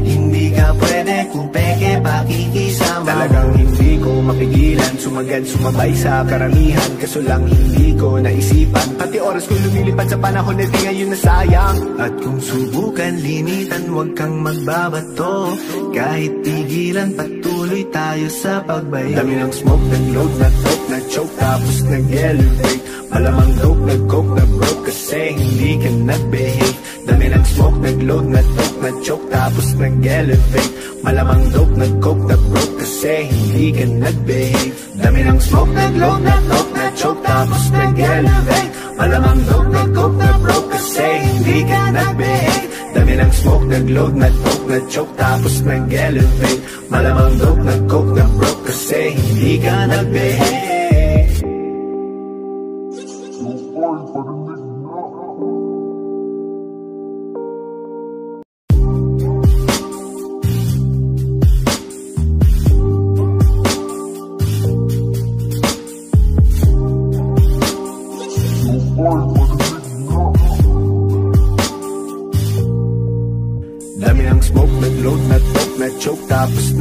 Speaker 1: Hindi ka pwede kung peke pakikisama Talagang hindi ko mapigilan Sumagad, sumabay sa karamihan. Kaso lang hindi ko naisipan. Pati oras ko lumilipad sa panahon na di ngayon nasayang. At kung subukan linitan Huwag kang magbabato. Kahit tigilan patuloy tayo sa pagbay. Dami ng smoke, nag-load, na-talk, na-choke Tapos nag-elevate. Malamang dope, nag-coke, na-broke Kasi hindi ka nag-behave Dami ng smoke, nag-load, na-talk, na-choke Tapos nag-elevate. Malamang dope, nag-coke, na-broke Kasi hindi ka nag-behave. Dami ng smoke, nag-load, na-talk, na-choke Tapos nag-elevate. Malamang dope, nag-coke, na-broke Kasi hindi ka nag-behave. Dami ng smoke, nag-load, na-talk, na-choke Tapos nag-elevate. Malamang dope, nag-coke, na-broke Kasi hindi ka nag-behave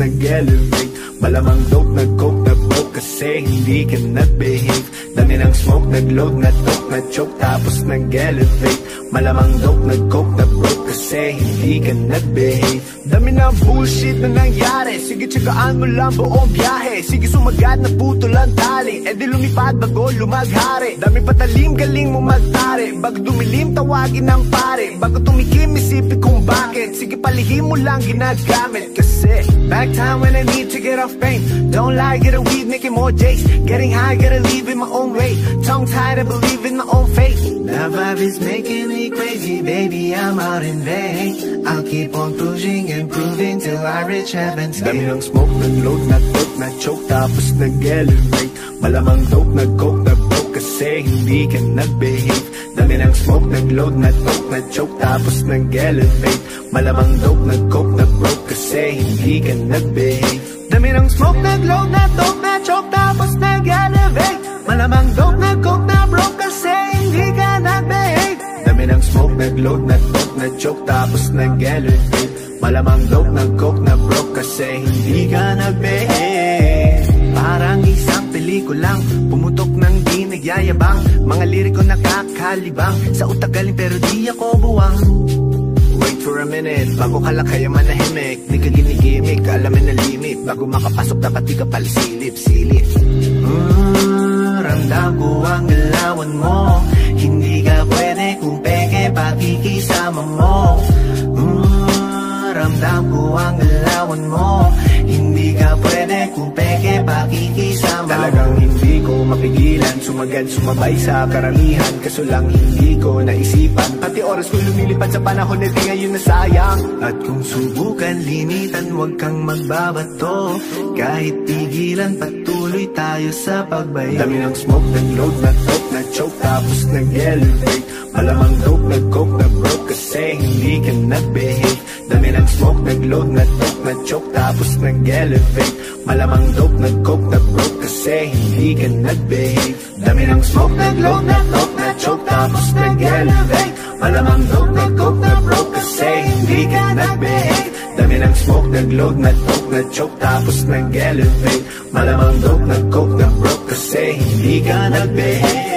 Speaker 1: nag-elevate. Malamang dope, nag-coke, na-broke Kasi hindi ka nag-behave. Dami ng smoke, nag-load, na-talk, na-choke Tapos nag-elevate. Malamang dope, nag-coke, na-broke Kasi hindi ka nag-behave. Dami ng bullshit na nangyari. Sige, tsagaan mo lang buong biyahe. Sige, sumagad na puto lang tali. E di lumipad bago lumaghari. Dami patalim, galing mo magtari. Bago dumilim, tawagin ng pare. Bago tumikim, isipin kung bakit. Sige, palihim mo lang ginagamit. Kasi Back time when I need to get off pain. Don't lie, get a weed, making more J's. Getting high, gotta leave in my own way. Tongue tied, I believe in my own faith The vibe is making me crazy Baby, I'm out in vain. I'll keep on pushing and proving Till I reach heaven's Dami ng smoke, nag-load, na-talk, na-choke Tapos nag-elevate. Malamang dope, nag-coke, na-broke Kasi hindi ka nag-behave. Dami ng smoke, nag-load, na-talk, na-choke Tapos nag-elevate. Malamang dope, nag-coke, na-broke Kasi hindi ka nag-behave Dami ng smoke, nag-load, na-talk, na-choke Tapos nag-elevate. Malamang dope, nag-coke, na-broke Kasi hindi ka nag-behave Dami ng smoke, nag-load, na-talk, na-choke Tapos nag-elevate. Malamang dope, nag-coke, na-broke Kasi hindi ka nag-behave Parang isang pelikulang Pumutok ng di nagyayabang. Mga liriko nakakalibang. Sa utak galing pero di ako buwang Wait for a minute, bago ka lang kaya manahimik. Di ka ginigimik, alamin na limit. Bago makapasok dapat di ka pala silip, silip mm, Ramdam ko ang galawan mo. Hindi ka pwede kung peke pakikisama mo. Mm, Ramdam ko ang galawan mo mapigilan Sumagad, sumabay sa karamihan. Kaso lang hindi ko naisipan. Pati oras ko lumilipad sa panahon na di ngayon nasayang. At kung subukan linitan Huwag kang magbabato. Kahit tigilan patuloy tayo sa pagbay. Dami ng smoke, nag-load, na-talk, na-choke Tapos nag-elevate Malamang dope, nag-coke, na-broke Kasi hindi ka nag-behave Dami ng smoke, nag-load, na-talk, na-choke Tapos nag-elevate. Malamang dope, nag-coke, na-broke Kasi hindi ka nag-behave. Dami ng smoke, nag-load, na-talk, na-choke Tapos nag-elevate. Malamang dope, nag-coke, na-broke Kasi hindi ka nag-behave. Dami ng smoke, nag-load, na-talk, na-choke Tapos nag-elevate. Malamang dope, nag-coke, na-broke Kasi hindi ka nag-behave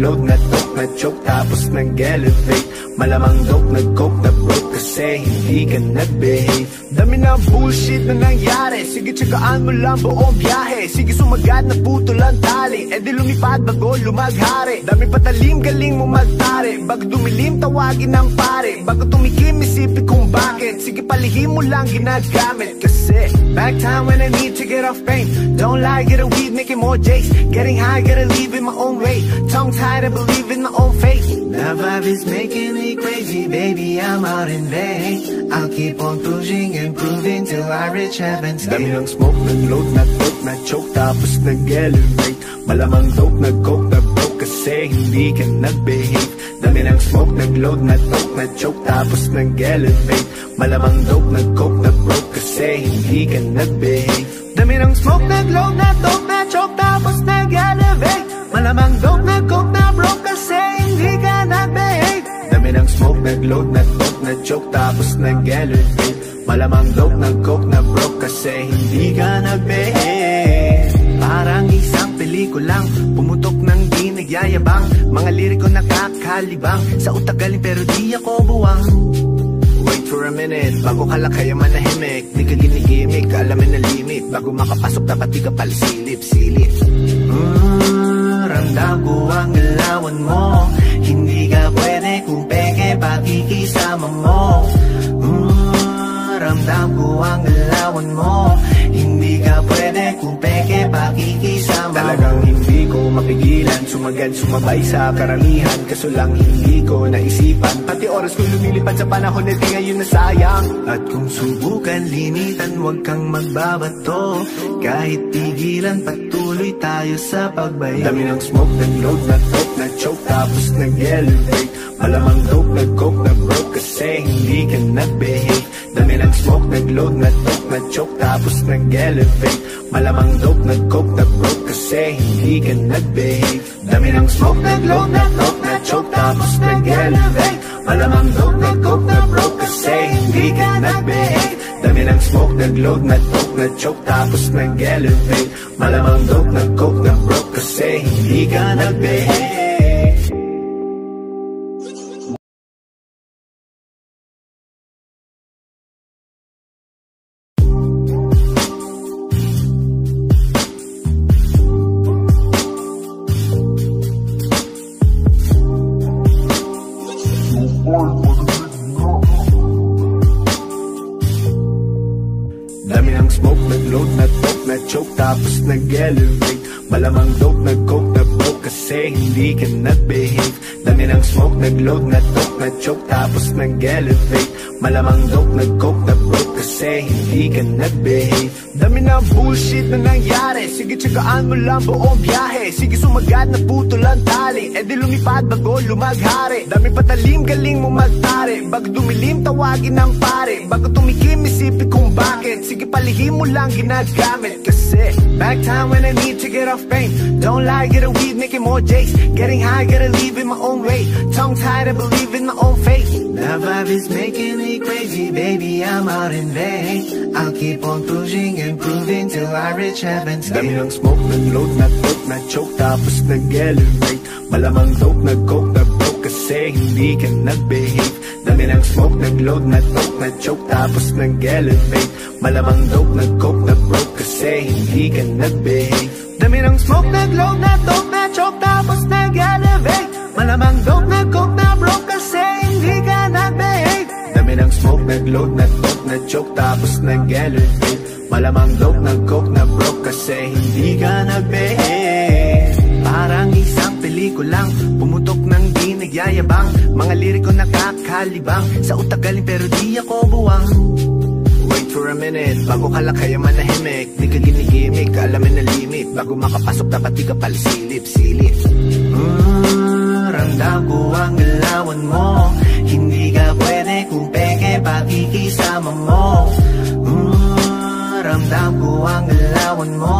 Speaker 1: smoke, nag-load, na-toke, na-choke Tapos nag-elevate. Malamang dope, nag-coke, na-broke Kasi hindi ka nag-behave. Dami na bullshit na nangyari Sige, tsagaan mo lang buong biyahe. Sige, sumagat na puto lang tali. E di lumipad bago lumaghari. Dami patalim, galing mo magtari. Bago dumilim, tawagin ng pare. Bago tumikim, isipin kung bakit. Sige, palihim mo lang ginagamit. Kasi back time when I need to get off pain. Don't lie, get a weed, making more J's Getting high, gotta leave in my own way. Tongue tied, I believe in my own faith The vibe is making me crazy, baby, I'm out in vain. I'll keep on pushing and proving till I reach heaven's. Gate Dami ng smoke, nag-load, nag-toke, na-choke Tapos nag-elevate. Malamang dope, nag-coke, na-broke Kasi hindi ka nag-behave. Dami ng smoke, nag-load, nag-toke, na-choke Tapos nag-elevate. Malamang dope, nag-coke, na-broke Kasi hindi ka nag-behave. Dami ng smoke, nag-load, nag-toke, na-choke Tapos nag-elevate. Malamang dope, nag-coke, na-broke Kasi hindi ka nag-behave. Dami ng smoke, nag-load, nag-toke, na-choke Tapos nag-elevate Malamang dope, nag-coke, na-broke Kasi hindi ka nag-behave Parang isang pelikulang Pumutok ng di nagyayabang. Mga liriko nakakalibang. Sa utak galing pero di ako buwang. Wait for a minute, bago ka lang kaya manahimik. Di ka ginigimik, alamin na limit. Bago makapasok dapat di ka palisilip, silip. Mm, Ramdam ko ang galawan mo. Hindi ka pwede kung peke pakikisama mo ko ang galawan mo. Hindi ka pwede kung peke pakikisama. Talagang hindi ko mapigilan. Sumagad, sumabay sa karamihan. Kaso lang hindi ko naisipan. Pati oras ko lumilipad sa panahon na di ngayon nasayang. At kung subukan linitan Huwag kang magbabato. Kahit tigilan patuloy tayo sa pagbay Dami ng smoke, nag-load, nag-toke, nag-choke. Tapos nag-elevate. Malamang dope, nag-coke, nag-broke. Kasi hindi ka nag-behave Dami ng smoke, nag-load, nag-toke, nag-choke Tapos nag-elevate. Malamang dope, nag-coke, nag-broke Kasi hindi ka nag-behave. Dami ng smoke, nag-load, nag-toke, nag-choke Tapos nag-elevate. Malamang dope, nag-coke, nag-broke Kasi hindi ka nag-behave. Dami ng smoke, nag-load, nag-toke, nag-choke Tapos nag-elevate. Malamang dope, nag-coke, nag-broke Kasi hindi ka nag-behave Nag-elevate Malamang dope, nag-coke, na-broke Kasi hindi ka nag-behave. Dami ng smoke, nag-load, nag-toke, nag-choke Tapos nag-elevate Malamang dope, nag-coke, na-broke Kasi hindi ka nag-behave. Dami na bullshit na nangyari. Sige, tsagaan mo lang buong biyahe. Sige, sumagat na puto lang tali. E di lumipad bago lumaghari. Dami patalim, galing mo magtari. Bago dumilim, tawagin ng pare. Bago tumikim, isipin kung bakit. Sige, palihim mo lang ginagamit. Kasi back time when I need to get off pain. Don't lie, get a weed, making more J's Getting high, gotta leave in my own way. Tongue tied, I believe in my own faith The vibe is making me crazy, baby, I'm out in vain. I'll keep on pushing and proving till I reach heaven's gate Dami ng smoke, nag-load, nag-toke, na-choke Tapos nag-elevate. Malamang dope, nag-coke, na-broke Kasi hindi ka nag-behave. Dami ng smoke, nag-load, nag-toke, na-choke Tapos nag-elevate. Malamang dope, nag-coke, na-broke Kasi hindi ka nag-behave. Dami ng smoke, nag-load, nag-toke, na-choke Tapos nag-elevate. Malamang dope, nag-coke, na-broke smoke, nag-load, nag-toke, na-choke Tapos nag-elevate Malamang dope, nag-coke, na-broke Kasi hindi ka nag-behave. Parang isang pelikulang Pumutok ng di nagyayabang. Mga liriko nakakalibang Sa utak galing pero di ako buwang. Wait for a minute, bago ka lang kaya manahimik. Di ka ginigimik, alamin na limit. Bago makapasok dapat di ka palisilip, silip. Mm, Ramdam ko ang galawan mo. Hindi ka pwede pakikisama mo. Mm, Ramdam ko ang galawan mo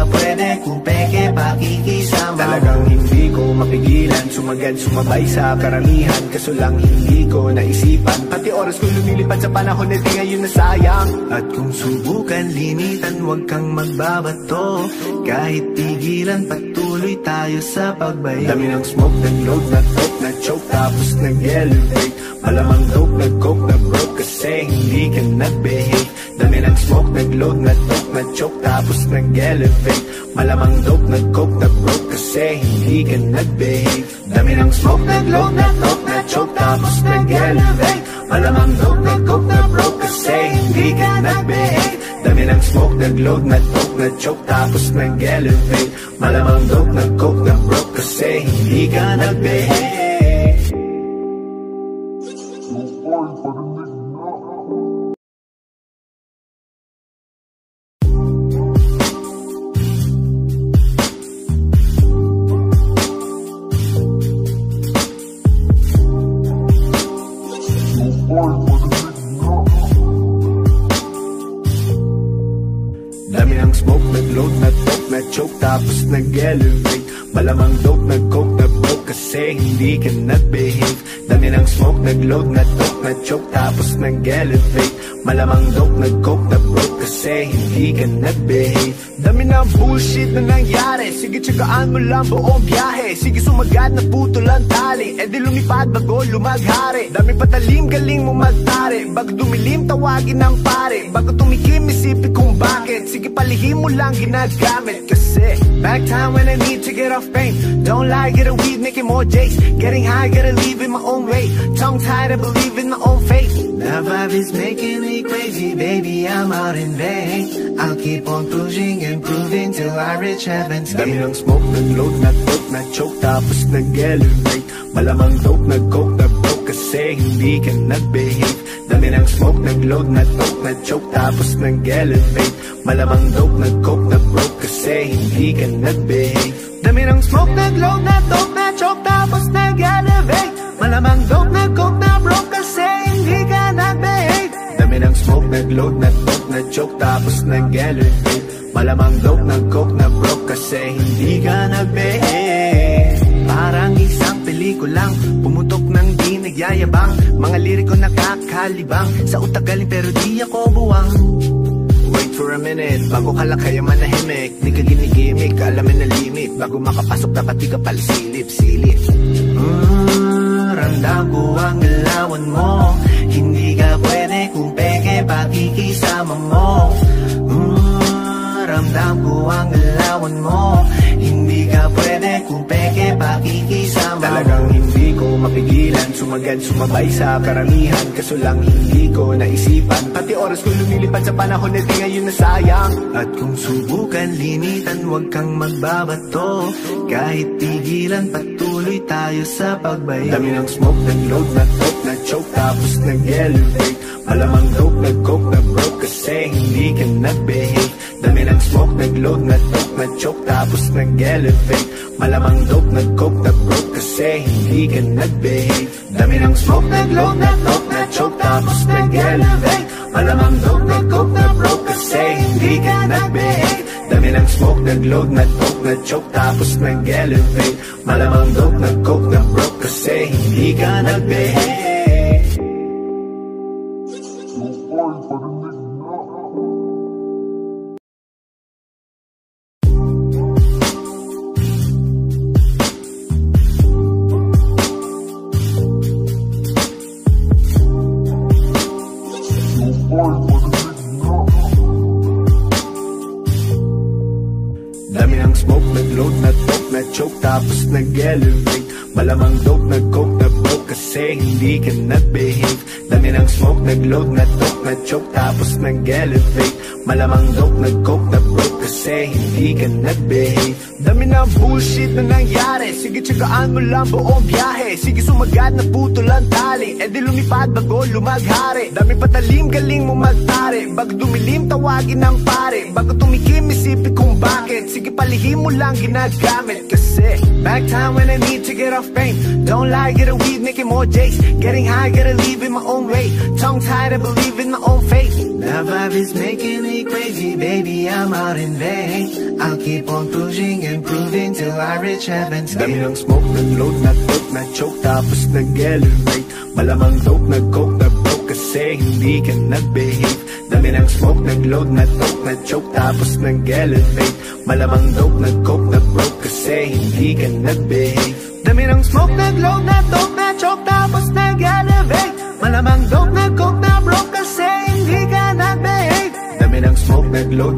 Speaker 1: Ka pwede kung peke pakikisama. Talagang hindi ko mapigilan sumagal, sumabay sa karamihan. Kaso lang hindi ko naisipan. Pati oras ko lumilipad sa panahon na di ngayon nasayang. At kung subukan linitan, huwag kang magbabato. Kahit tigilan, patuloy tayo sa pagbay Dami ng smoke, nag-load, na-talk, na-choke Tapos nag-elevate. Malamang dope, nag-coke, na-broke Kasi hindi ka nag-behave Dami ng smoke, nag-load, na-talk, na-choke Tapos nag-elevate. Malamang dope, nag-coke, na-broke Kasi hindi ka nag-behave. Dami ng smoke, nag-load, na-talk, na-choke Tapos nag-elevate. Malamang dope, nag-coke, na-broke Kasi hindi ka nag-behave. Dami ng smoke, nag-load, na-talk, na-choke Tapos nag-elevate. Malamang dope, nag-coke, na-broke Kasi hindi ka nag-behave smoke, nag-load, na-talk, na-choke Tapos nag-elevate Malamang dope, nag-coke, na-broke Kasi hindi ka nag-behave. Dami ng bullshit na nangyari. Sige, tsagaan mo lang buong biyahe. Sige, sumagat na puto lang tali. E di lumipad bago lumaghari. Dami patalim, galing mo magtari Bago dumilim, tawagin ng pare. Bago tumikim, isipin kung bakit. Sige, palihim mo lang ginagamit. Kasi Back time when I need to get off pain. Don't lie, get a weed, making more J's Getting high, gotta leave in my own way. Tongue tied, I believe in my own faith The vibe is making me crazy, baby, I'm out in vain. I'll keep on pushing and proving till I reach heaven's gate. Dami ng smoke, nag-load, na-talk, na-choke Tapos nag-elevate. Malamang dope, nag-coke, na-broke Kasi hindi ka nag-behave. Dami ng smoke, nag-load, na-talk, na-choke Tapos nag-elevate. Malamang dope, nag-coke, na-broke Kasi hindi ka nag-behave. Dami ng smoke, nag-load, na-talk, na-choke Tapos nag-elevate Malamang dope, nag-coke, na-broke Kasi hindi ka nag-behave. Dami ng smoke, nag-load, na-talk, na-choke Tapos nag-elevate. Malamang dope, nag-coke, na-broke Kasi hindi ka nag-behave. Parang isang pelikulang Pumutok ng di nagyayabang. Mga liriko nakakalibang. Sa utak galing pero di ako buwang. Wait for a minute, bago ka lang kaya manahimik. Di ka ginigimik, alamin na limit. Bago makapasok dapat di ka palisilip, silip mm, Ramdam ko ang galawan mo. Hindi ka pwede kung peke pakikisama mo. Mm, Ramdam ko ang galawan mo. Hindi ka pwede kung peke pakikisama Talagang hindi ko mapigilan. Sumagad, sumabay sa karamihan. Kaso lang hindi ko naisipan. Pati oras ko lumilipad sa panahon na di ngayon nasayang. At kung subukan linitan Huwag kang magbabato. Kahit tigilan patuloy tayo sa pagbay. Dami ng smoke, nag-load, na-talk, na-choke Tapos nag-elevate Malamang dope, nag-coke, na-broke Kasi hindi ka nag-behave. Dami ng smoke, nag-load, na-talk, na-choke Tapos nag-elevate Malamang dope, nag-coke, na-broke Kasi hindi ka nag-behave. Dami ng smoke, nag-load, na-talk, na-choke Tapos nag-elevate Malamang dope, nag-coke, na-broke Kasi hindi ka nag-behave Dami ng smoke, nag-load, na-talk, na-choke Tapos nag-elevate. Malamang dope, nag-coke, na-broke Kasi hindi ka nag-behave Malamang dope, nag-coke, na-broke Kasi hindi ka nag-behave. Dami ng smoke, nag-load, na-talk, na-choke Tapos nag-elevate Malamang dope, nag-coke, na-broke Kasi hindi ka nag-behave. Dami ng bullshit na nangyari. Sige, tsagaan mo lang buong biyahe. Sige, sumagat na puto lang tali. E di lumipad bago lumaghari. Dami patalim, galing mo magtari. Bago dumilim, tawagin ng pare. Bago tumikim, isipin kung bakit. Sige, palihim mo lang ginagamit. Kasi Back time when I need to get off pain. Don't lie, get a weed, making more J's Getting high, gotta leave in my own way. Tongue tied, I believe in my own faith Now vibe is making me crazy, baby, I'm out in vain. I'll keep on pushing and proving till I reach heaven's gate Dami ng smoke, nag-load, nag-dope, na-choke, tapos nag-elevate. Malamang dope, nag-coke, na-broke kasi hindi ka nag-behave. Dami ng smoke, nag-load, nag-dope, na-choke, tapos nag-elevate. Malamang dope, nag-coke, na-broke kasi hindi ka nag-behave. Dami ng smoke, nag-load, nag-dope, na-choke, tapos nag-elevate. Malamang dope, nag-load,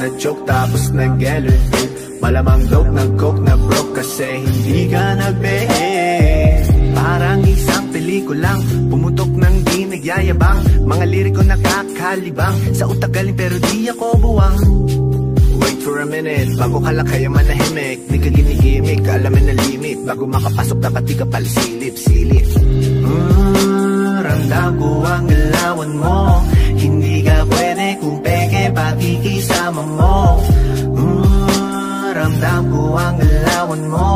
Speaker 1: na-choke, tapos nag-elevate. Malamang dope, nag-coke, na-broke kasi hindi ka nag-behave. Parang isang pelikulang Pumutok ng di nagyayabang. Mga liriko nakakalibang Sa utak galing pero di ako buwang. Wait for a minute Bago ka lang kaya manahimik. Di ka ginigimik, alamin na limit. Bago makapasok dapat di ka pala silip, silip mm, Ramdam ko ang galawan mo. Hindi ka pwede kung peke pakikisama mo. Mm, Ramdam ko ang galawan mo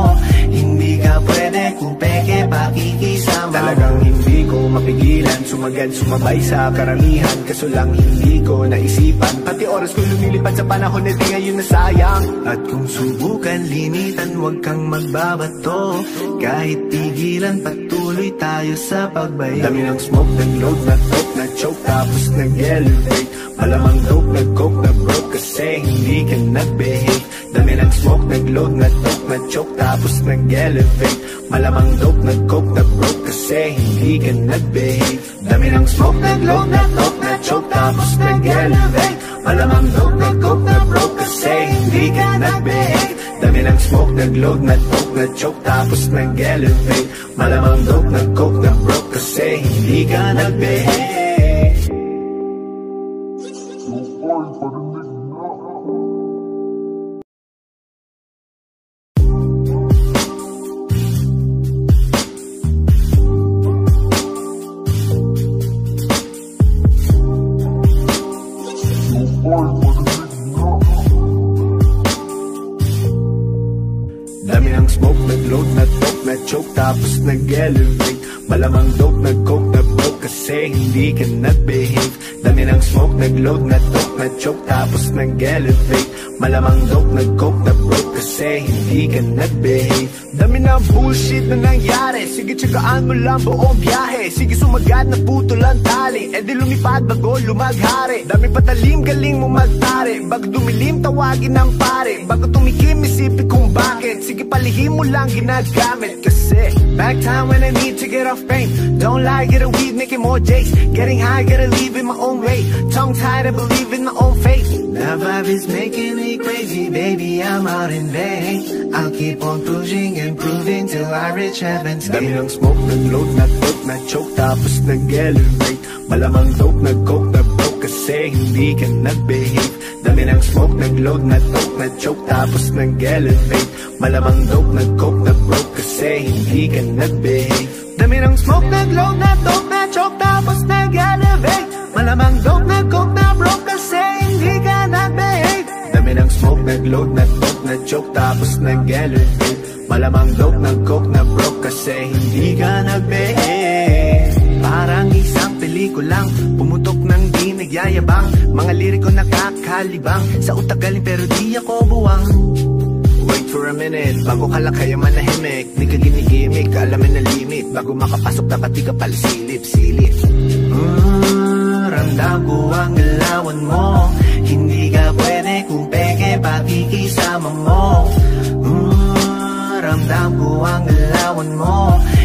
Speaker 1: ka pwede kung peke pakikisama. Talagang hindi ko mapigilan Sumagal, sumabay sa karamihan. Kaso lang hindi ko naisipan. Pati oras ko lumilipad sa panahon na di ngayon na sayang At kung subukan limitan Huwag kang magbabato. Kahit pigilan patuloy tayo sa pagbay. Dami ng smoke, nag-load, nag-dope, nag-choke Tapos nag-elevate. Malamang dope, nag-coke, na-broke Kasi hindi ka nag-behave Dami ng smoke, nag-load, nag-dope, nag-choke Tapos nag-elevate. Malamang dope, nag-coke, na-broke Kasi hindi ka nag-behave. Dami ng smoke, nag-load, nag-dope, nag-choke Tapos nag-elevate. Malamang dope, nag-coke, na-broke Kasi hindi ka nag-behave. Dami ng smoke, nag-load, nag-dope, nag-choke Tapos nag-elevate. Malamang dope, nag-coke, na-broke Kasi hindi ka nag-behave Nag-elevate Malamang dope, nag-coke, na-broke Kasi hindi ka nag-behave. Dami ng smoke, nag-load, nag-dope, nag-choke Tapos nag-elevate. Malamang dope, nag-coke, na-broke Kasi hindi ka nag-behave. Dami na bullshit na nangyari. Sige, tsagaan mo lang buong biyahe. Sige, sumagat na puto lang tali. E di lumipad bago lumaghari. Dami patalim, galing mo magtari. Bago dumilim, tawagin ng pare. Bago tumikim, isipin kung bakit. Sige, palihim mo lang ginagamit. Kasi Back time when I need to get off pain. Don't lie, get a weed, making more J's Getting high, gotta leave in my own way. Tongue tied, I believe in my own faith That vibe is making me crazy Baby, I'm out in vain. I'll keep on pushing and proving Till I reach heaven's gate Dami ng smoke, nag-load, nag-dope, nag-choke Tapos nag-elevate. Malamang dope, nag-coke, na-broke Kasi hindi ka nag-behave. Dami ng smoke, nag-load, nag-dope, nag-choke Tapos nag-elevate. Malamang dope, nag-coke, na-broke Kasi hindi ka nag-behave. Dami ng smoke, nag-load, nag-dope, nag-choke Tapos nag-load, nag-dope, nag-choke Tapos nag-elevate. Malamang dope, nag-coke, na-broke Kasi hindi ka nag-behave. Parang isang pelikulang Pumutok ng di nagyayabang. Mga liriko nakakalibang. Sa utak galing pero di ako buwang. Wait for a minute Bago ka lang kaya manahimik. Di ka ginigimik, alamin na limit. Bago makapasok dapat di ka pala silip, silip mm, Ramdam ko ang galawan mo. Hindi ka pwede kung peke pakikisama mo. Mm, Ramdam ko ang galawan mo.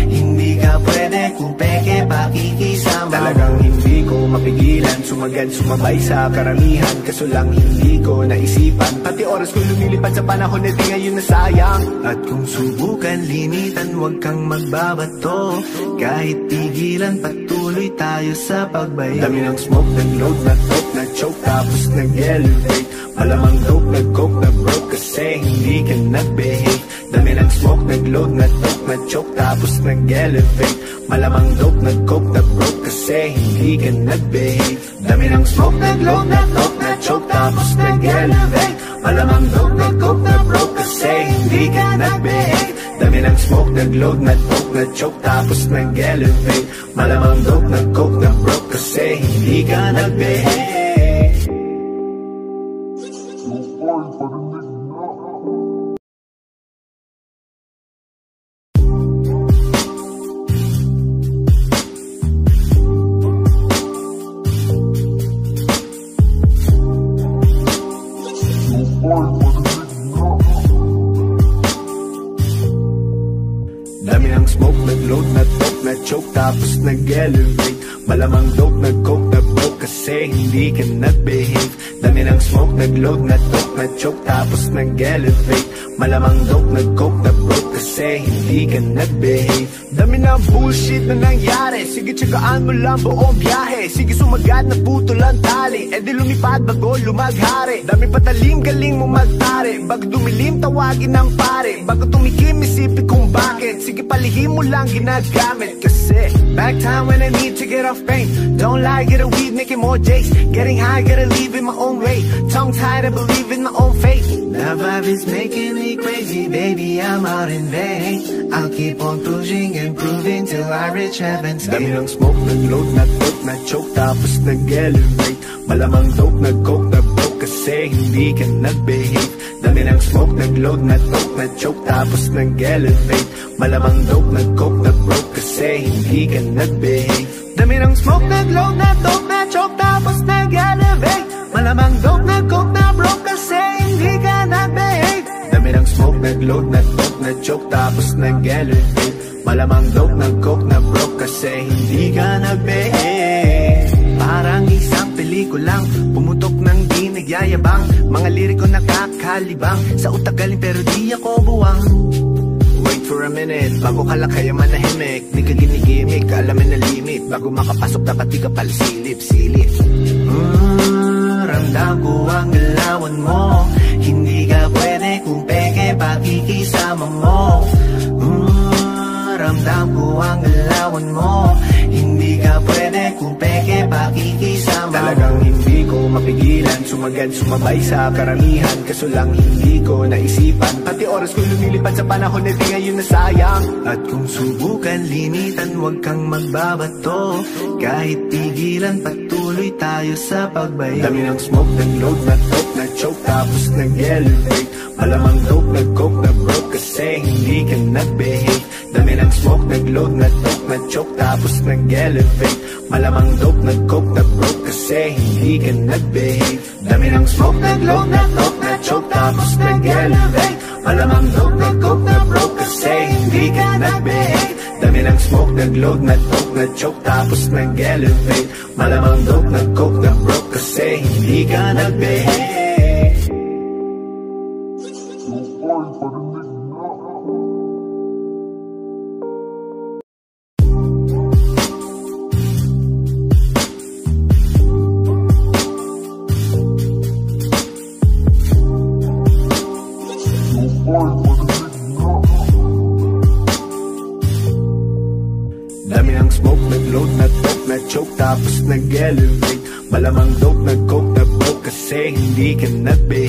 Speaker 1: Hindi ka pwede kung peke pakikisama Talagang hindi ko mapigilan. Sumagal, sumabay sa karamihan. Kaso lang hindi ko naisipan. Pati oras ko lumilipad sa panahon na di ngayon na sayang At kung subukan limitan Huwag kang magbabato. Kahit pigilan patuloy tayo sa pagbay Dami ng smoke, nag-load, nag-dope, nag-choke Tapos nag-elevate. Malamang dope, nag-coke, na-broke Kasi hindi ka nag-behave. Dami ng smoke, nag-load, nag-dope, nag-choke Tapos nag-elevate. Malamang dope, nag-coke, na-broke Kasi hindi ka nag-behave. Dami ng smoke, nag-load, nag-dope, nag-choke Tapos nag-elevate. Malamang dope, nag-coke, na-broke Kasi hindi ka nag-behave Dami ng smoke, nag-load, nag-dope, nag-choke Tapos nag-elevate. Malamang dope, nag-coke, na-broke Kasi hindi ka nag-behave choke Tapos nag-elevate. Malamang dope nag-coke na broke Kasi hindi ka nag-behave. Dami ng smoke nag-load na dope na choke Tapos nag-elevate. Malamang dope nag-coke na broke Kasi hindi ka nag-behave. Dami ng bullshit na nangyari. Sige tsagaan mo lang buong biyahe. Sige sumagad na puto lang tali. E di lumipad bago lumaghari. Dami patalim galing mo magtari. Bago dumilim tawagin ng pare. Bago tumikim isipin kung bakit. Sige palihim mo lang ginagamit. Kasi back time when I need to get off pain. Don't lie, get a weed, making more J's Getting high, gotta leave in my own way. Tongue tied, I believe in my own faith The vibe is making me crazy. Baby, I'm out in vain. I'll keep on pushing and proving Till I reach heaven's gate. Dami ng smoke, nag-load, na dope, na choke Tapos nag-elevate. Malamang dope, nag-coke, na broke Kasi hindi ka nag-behave. Dami ng smoke, nag-load, na dope, na choke Tapos nag-elevate. Malamang dope, nag-coke, na broke Kasi hindi ka nag-behave Dami ng smoke, nag-load, na dope, na choke Tapos nag-elevate. Malamang dope, nag-coke, na broke Kasi hindi ka nag-behave Dami ng smoke, nag-load, na dope, na choke Tapos nag-elevate. Malamang dope, nag-coke, na broke Kasi hindi ka nag-behave Parang isang pelikulang Pumutok ng di nagyayabang Mga liriko nakakalibang. Sa utak galing pero di ako buwang for a minute, bago ka lang kaya manahimik Di ka ginigimik, alamin na limit Bago makapasok dapat di ka pala silip, silip mm, Ramdam ko ang galawan mo. Hindi ka pwede kung peke pakikisama mo Ramdam ko ang galawan mo. Hindi ka pwede kung peke pakikisama Talagang hindi ko mapigilan. Sumagad, sumabay sa karamihan. Kaso lang hindi ko naisipan. Pati oras ko lumilipad sa panahon na di ngayon nasayang. At kung subukan linitan Huwag kang magbabato. Kahit pigilan patuloy tayo sa pagbayo Dami ng smoke, nag-load, na-toke, na-choke Tapos nag-elevate. Malamang dope, nag-coke, na-broke Kasi hindi ka nag-behave Dami ng smoke, nag-load, na-toke, na-choke Tapos nag-elevate. Malamang dope, nag-coke, na-broke Kasi hindi ka nag-behave. Dami ng smoke, nag-load, na-toke, na-choke Tapos nag-elevate. Malamang dope, nag-coke, na-broke Kasi hindi ka nag-behave. Dami ng smoke, nag-load, na-toke, na-choke Tapos nag-elevate. Malamang dope, nag-coke, na-broke Kasi hindi ka nag-behave nag-elevate. Malamang dope, nag-coke, na-broke Kasi hindi ka nag-behave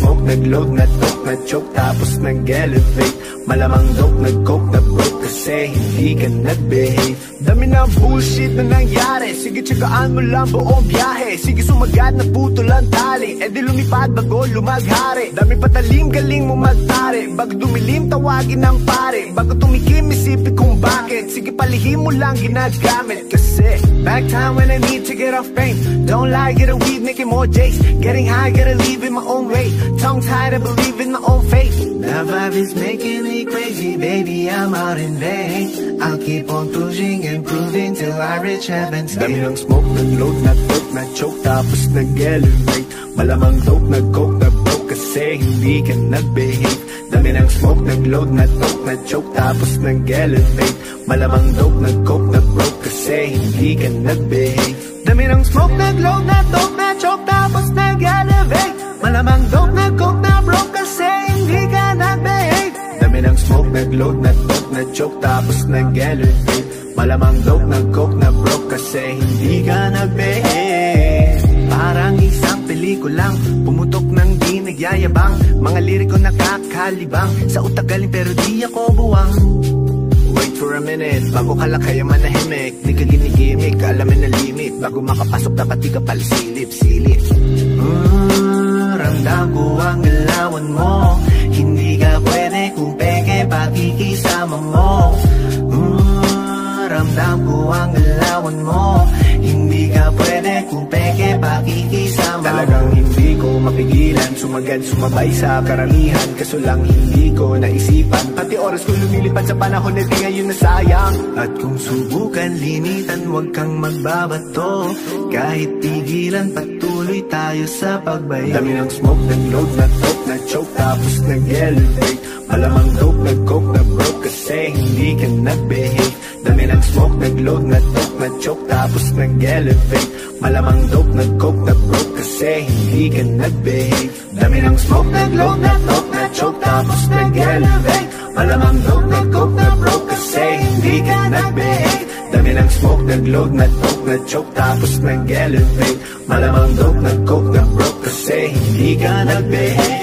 Speaker 1: Dami ng smoke, nag-load, na-toke, na-choke Tapos nag-elevate. Malamang dope, nag-coke, na-broke Kasi hindi ka nag-behave. Dami ng bullshit na nangyari. Sige tsagaan mo lang buong biyahe. Sige sumagad na puto lang tali. E di lumipad bago lumaghari. Dami patalim galing mo magtari. Bago dumilim tawagin ng pare. Bago tumikim isipin kung bakit. Sige palihim mo lang ginagamit. Kasi back time when I need to get off pain. Don't lie, get a weed, making more J's Getting high, gotta leave in my own way Tongue tied, I believe in my own faith. The vibe is making me crazy Baby, I'm out in vain. I'll keep on pushing and proving Till I reach heaven's gate Dami ng smoke, nag-load, na-toke, na-choke Tapos nag-elevate. Malamang dope, nag-coke, na-broke Kasi hindi ka nag-behave. Dami ng smoke, nag-load, na-toke, na-choke Tapos nag-elevate. Malamang dope, nag-coke, na-broke Kasi hindi ka nag-behave. Dami ng smoke, nag-load, na-toke, na-choke Tapos nag-elevate Malamang dope, nag-coke, na-broke Kasi hindi ka nag-behave. Dami ng smoke, nag-load, na-toke, na-choke Tapos nag-elevate. Malamang dope, nag-coke, na-broke Kasi hindi ka nag-behave. Parang isang pelikulang Pumutok ng di nagyayabang. Mga liriko nakakalibang Sa utak galing pero di ako buwang. Wait for a minute, bago ka lang kaya manahimik. Di ka ginigimik, alamin na limit. Bago makapasok dapat di ka pala silip, silip. Mm, Ramdam ko ang galawan mo. Hindi ka pwede kung peke pakikisama mo. Mm, Ramdam ko ang galawan mo. Hindi ka pwede kung peke pakikisama Talagang hindi ko mapigilan. Sumagad sumabay sa karamihan. Kaso lang hindi ko naisipan. Pati oras ko lumilipad sa panahon na di ngayon nasayang. At kung subukan limitan Huwag kang magbabato. Kahit pigilan patuloy tayo sa pagbay Dami ng smoke, nag-load, nag-top, nag-choke Tapos nag-elevate. Malamang dope, nag-coke, na-broke Kasi hindi ka nag-behave. Dami ng smoke, nag-load, nag-top, nag-choke Tapos nag-elevate. Malamang dope, nag-coke, na-broke Kasi hindi ka nag-behave. Dami ng smoke, nag-load, nag-top, nag-choke Tapos nag-elevate. Malamang dope, nag-coke, na-broke Kasi hindi ka nag-behave Dami ng smoke, nag-load, nag-top, nag-choke Tapos nag-elevate Malamang dope, nag-coke, na-broke Kasi hindi ka nag-behave